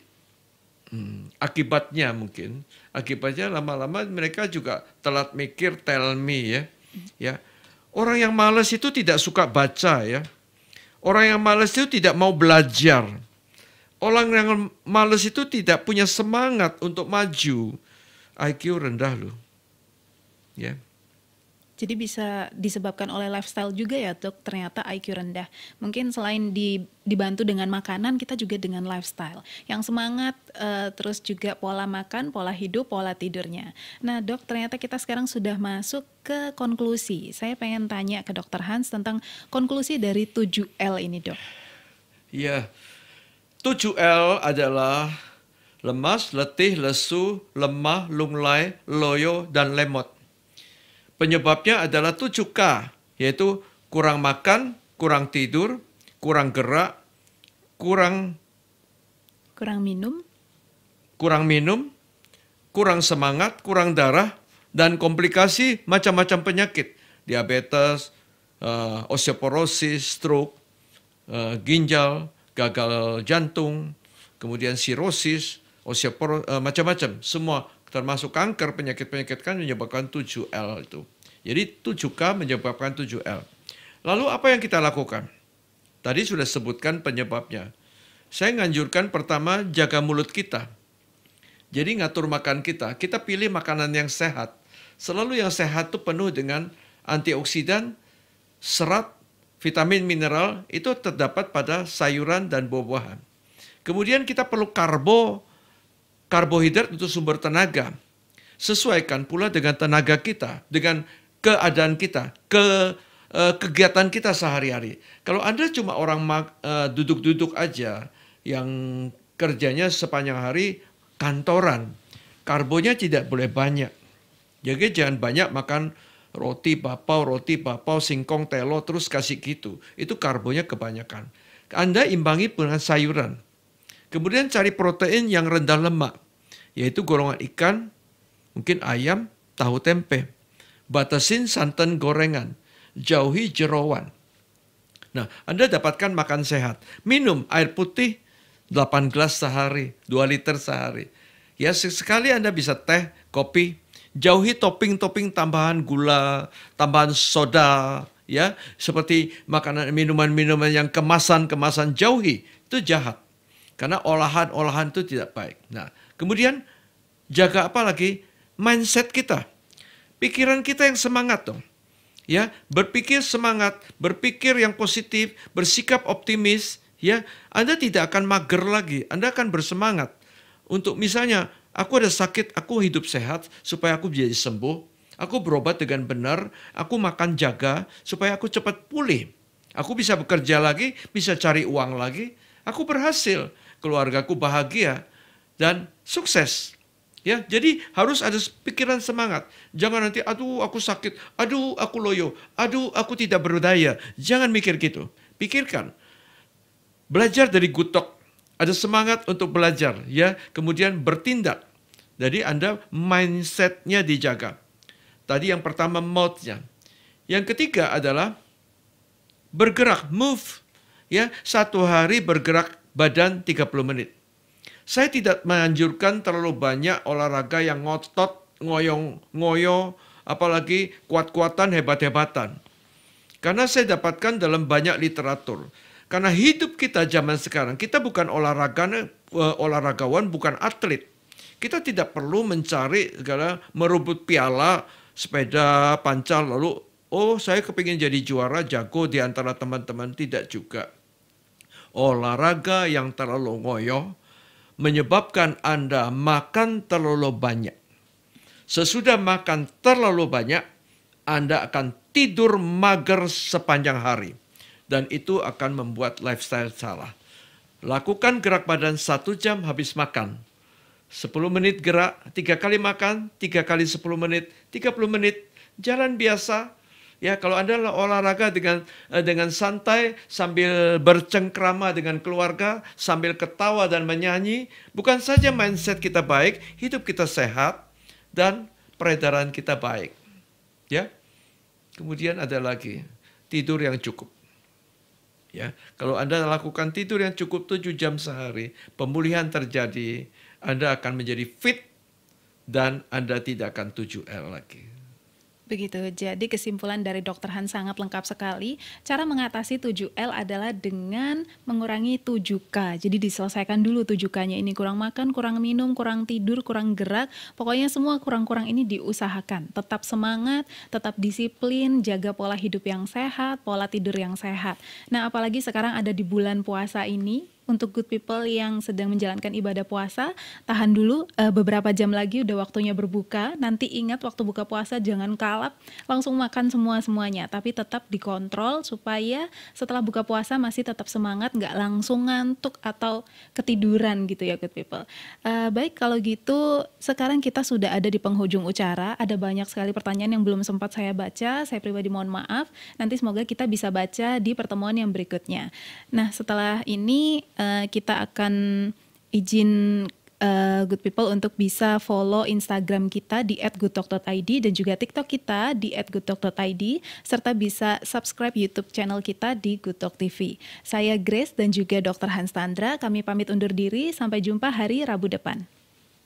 hmm, akibatnya mungkin, akibatnya lama-lama mereka juga telat mikir, tell me ya. Ya, orang yang malas itu tidak suka baca ya Orang yang malas itu tidak mau belajar. Orang yang malas itu tidak punya semangat untuk maju. IQ rendah loh. Ya. Jadi bisa disebabkan oleh lifestyle juga ya dok, ternyata IQ rendah. Mungkin selain di, dibantu dengan makanan, kita juga dengan lifestyle. Yang semangat, uh, terus juga pola makan, pola hidup, pola tidurnya. Nah dok, ternyata kita sekarang sudah masuk ke konklusi. Saya pengen tanya ke dokter Hans tentang konklusi dari 7L ini dok. Iya, 7L adalah lemas, letih, lesu, lemah, lunglai, loyo, dan lemot. Penyebabnya adalah 7K, yaitu kurang makan, kurang tidur, kurang gerak, kurang kurang minum, kurang minum, kurang semangat, kurang darah, dan komplikasi macam-macam penyakit, diabetes, uh, osteoporosis, stroke, uh, ginjal, gagal jantung, kemudian sirosis, osteoporosis, uh, macam-macam, semua termasuk kanker, penyakit-penyakit kan menyebabkan 7L itu. Jadi 7K menyebabkan 7L. Lalu apa yang kita lakukan? Tadi sudah sebutkan penyebabnya. Saya nganjurkan pertama jaga mulut kita. Jadi ngatur makan kita. Kita pilih makanan yang sehat. Selalu yang sehat itu penuh dengan antioksidan, serat, vitamin, mineral itu terdapat pada sayuran dan buah-buahan. Kemudian kita perlu karbo, karbohidrat untuk sumber tenaga. Sesuaikan pula dengan tenaga kita, dengan keadaan kita, ke uh, kegiatan kita sehari-hari. Kalau Anda cuma orang uh, duduk-duduk aja yang kerjanya sepanjang hari kantoran, karbonya tidak boleh banyak. Jadi jangan banyak makan roti bapau, roti bapau, singkong, telo, terus kasih gitu. Itu karbonya kebanyakan. Anda imbangi dengan sayuran. Kemudian cari protein yang rendah lemak, yaitu golongan ikan, mungkin ayam, tahu tempe. Batasin santan gorengan, jauhi jeroan. Nah, Anda dapatkan makan sehat. Minum air putih 8 gelas sehari, 2 liter sehari. Ya, sekali Anda bisa teh, kopi, jauhi topping-topping tambahan gula, tambahan soda, ya, seperti makanan minuman-minuman yang kemasan-kemasan jauhi. Itu jahat. Karena olahan-olahan itu tidak baik. Nah, kemudian jaga apa lagi? Mindset kita. Pikiran kita yang semangat dong. Ya, berpikir semangat, berpikir yang positif, bersikap optimis, ya. Anda tidak akan mager lagi, Anda akan bersemangat. Untuk misalnya, aku ada sakit, aku hidup sehat supaya aku jadi sembuh. Aku berobat dengan benar, aku makan jaga supaya aku cepat pulih. Aku bisa bekerja lagi, bisa cari uang lagi. Aku berhasil keluargaku bahagia dan sukses. Ya, jadi harus ada pikiran semangat. Jangan nanti aduh aku sakit, aduh aku loyo, aduh aku tidak berdaya. Jangan mikir gitu. Pikirkan. Belajar dari gutok. Ada semangat untuk belajar, ya. Kemudian bertindak. Jadi Anda mindsetnya dijaga. Tadi yang pertama mouth-nya. Yang ketiga adalah bergerak, move. Ya, satu hari bergerak badan 30 menit. Saya tidak menganjurkan terlalu banyak olahraga yang ngotot, ngoyong, ngoyo, apalagi kuat-kuatan, hebat-hebatan. Karena saya dapatkan dalam banyak literatur. Karena hidup kita zaman sekarang, kita bukan olahraga, uh, olahragawan, bukan atlet. Kita tidak perlu mencari segala merebut piala, sepeda, pancal, lalu oh saya kepingin jadi juara, jago di antara teman-teman. Tidak juga olahraga yang terlalu ngoyo menyebabkan Anda makan terlalu banyak. Sesudah makan terlalu banyak, Anda akan tidur mager sepanjang hari. Dan itu akan membuat lifestyle salah. Lakukan gerak badan satu jam habis makan. 10 menit gerak, tiga kali makan, tiga kali 10 menit, 30 menit, jalan biasa, Ya, kalau Anda olahraga dengan eh, dengan santai sambil bercengkrama dengan keluarga, sambil ketawa dan menyanyi, bukan saja mindset kita baik, hidup kita sehat dan peredaran kita baik. Ya. Kemudian ada lagi tidur yang cukup. Ya, kalau Anda lakukan tidur yang cukup 7 jam sehari, pemulihan terjadi, Anda akan menjadi fit dan Anda tidak akan 7L lagi. Begitu. Jadi kesimpulan dari Dokter Han sangat lengkap sekali. Cara mengatasi 7L adalah dengan mengurangi 7K. Jadi diselesaikan dulu 7K-nya ini kurang makan, kurang minum, kurang tidur, kurang gerak. Pokoknya semua kurang-kurang ini diusahakan. Tetap semangat, tetap disiplin, jaga pola hidup yang sehat, pola tidur yang sehat. Nah, apalagi sekarang ada di bulan puasa ini, untuk good people yang sedang menjalankan ibadah puasa, tahan dulu uh, beberapa jam lagi udah waktunya berbuka. Nanti ingat waktu buka puasa jangan kalap, langsung makan semua-semuanya, tapi tetap dikontrol supaya setelah buka puasa masih tetap semangat, nggak langsung ngantuk atau ketiduran gitu ya good people. Uh, baik kalau gitu sekarang kita sudah ada di penghujung ucara, ada banyak sekali pertanyaan yang belum sempat saya baca, saya pribadi mohon maaf. Nanti semoga kita bisa baca di pertemuan yang berikutnya. Nah setelah ini uh, kita akan izin uh, good people untuk bisa follow Instagram kita di @goodtalk.id dan juga TikTok kita di @goodtalk.id serta bisa subscribe YouTube channel kita di Good Talk TV. Saya Grace dan juga Dr. Hans Tandra, kami pamit undur diri sampai jumpa hari Rabu depan.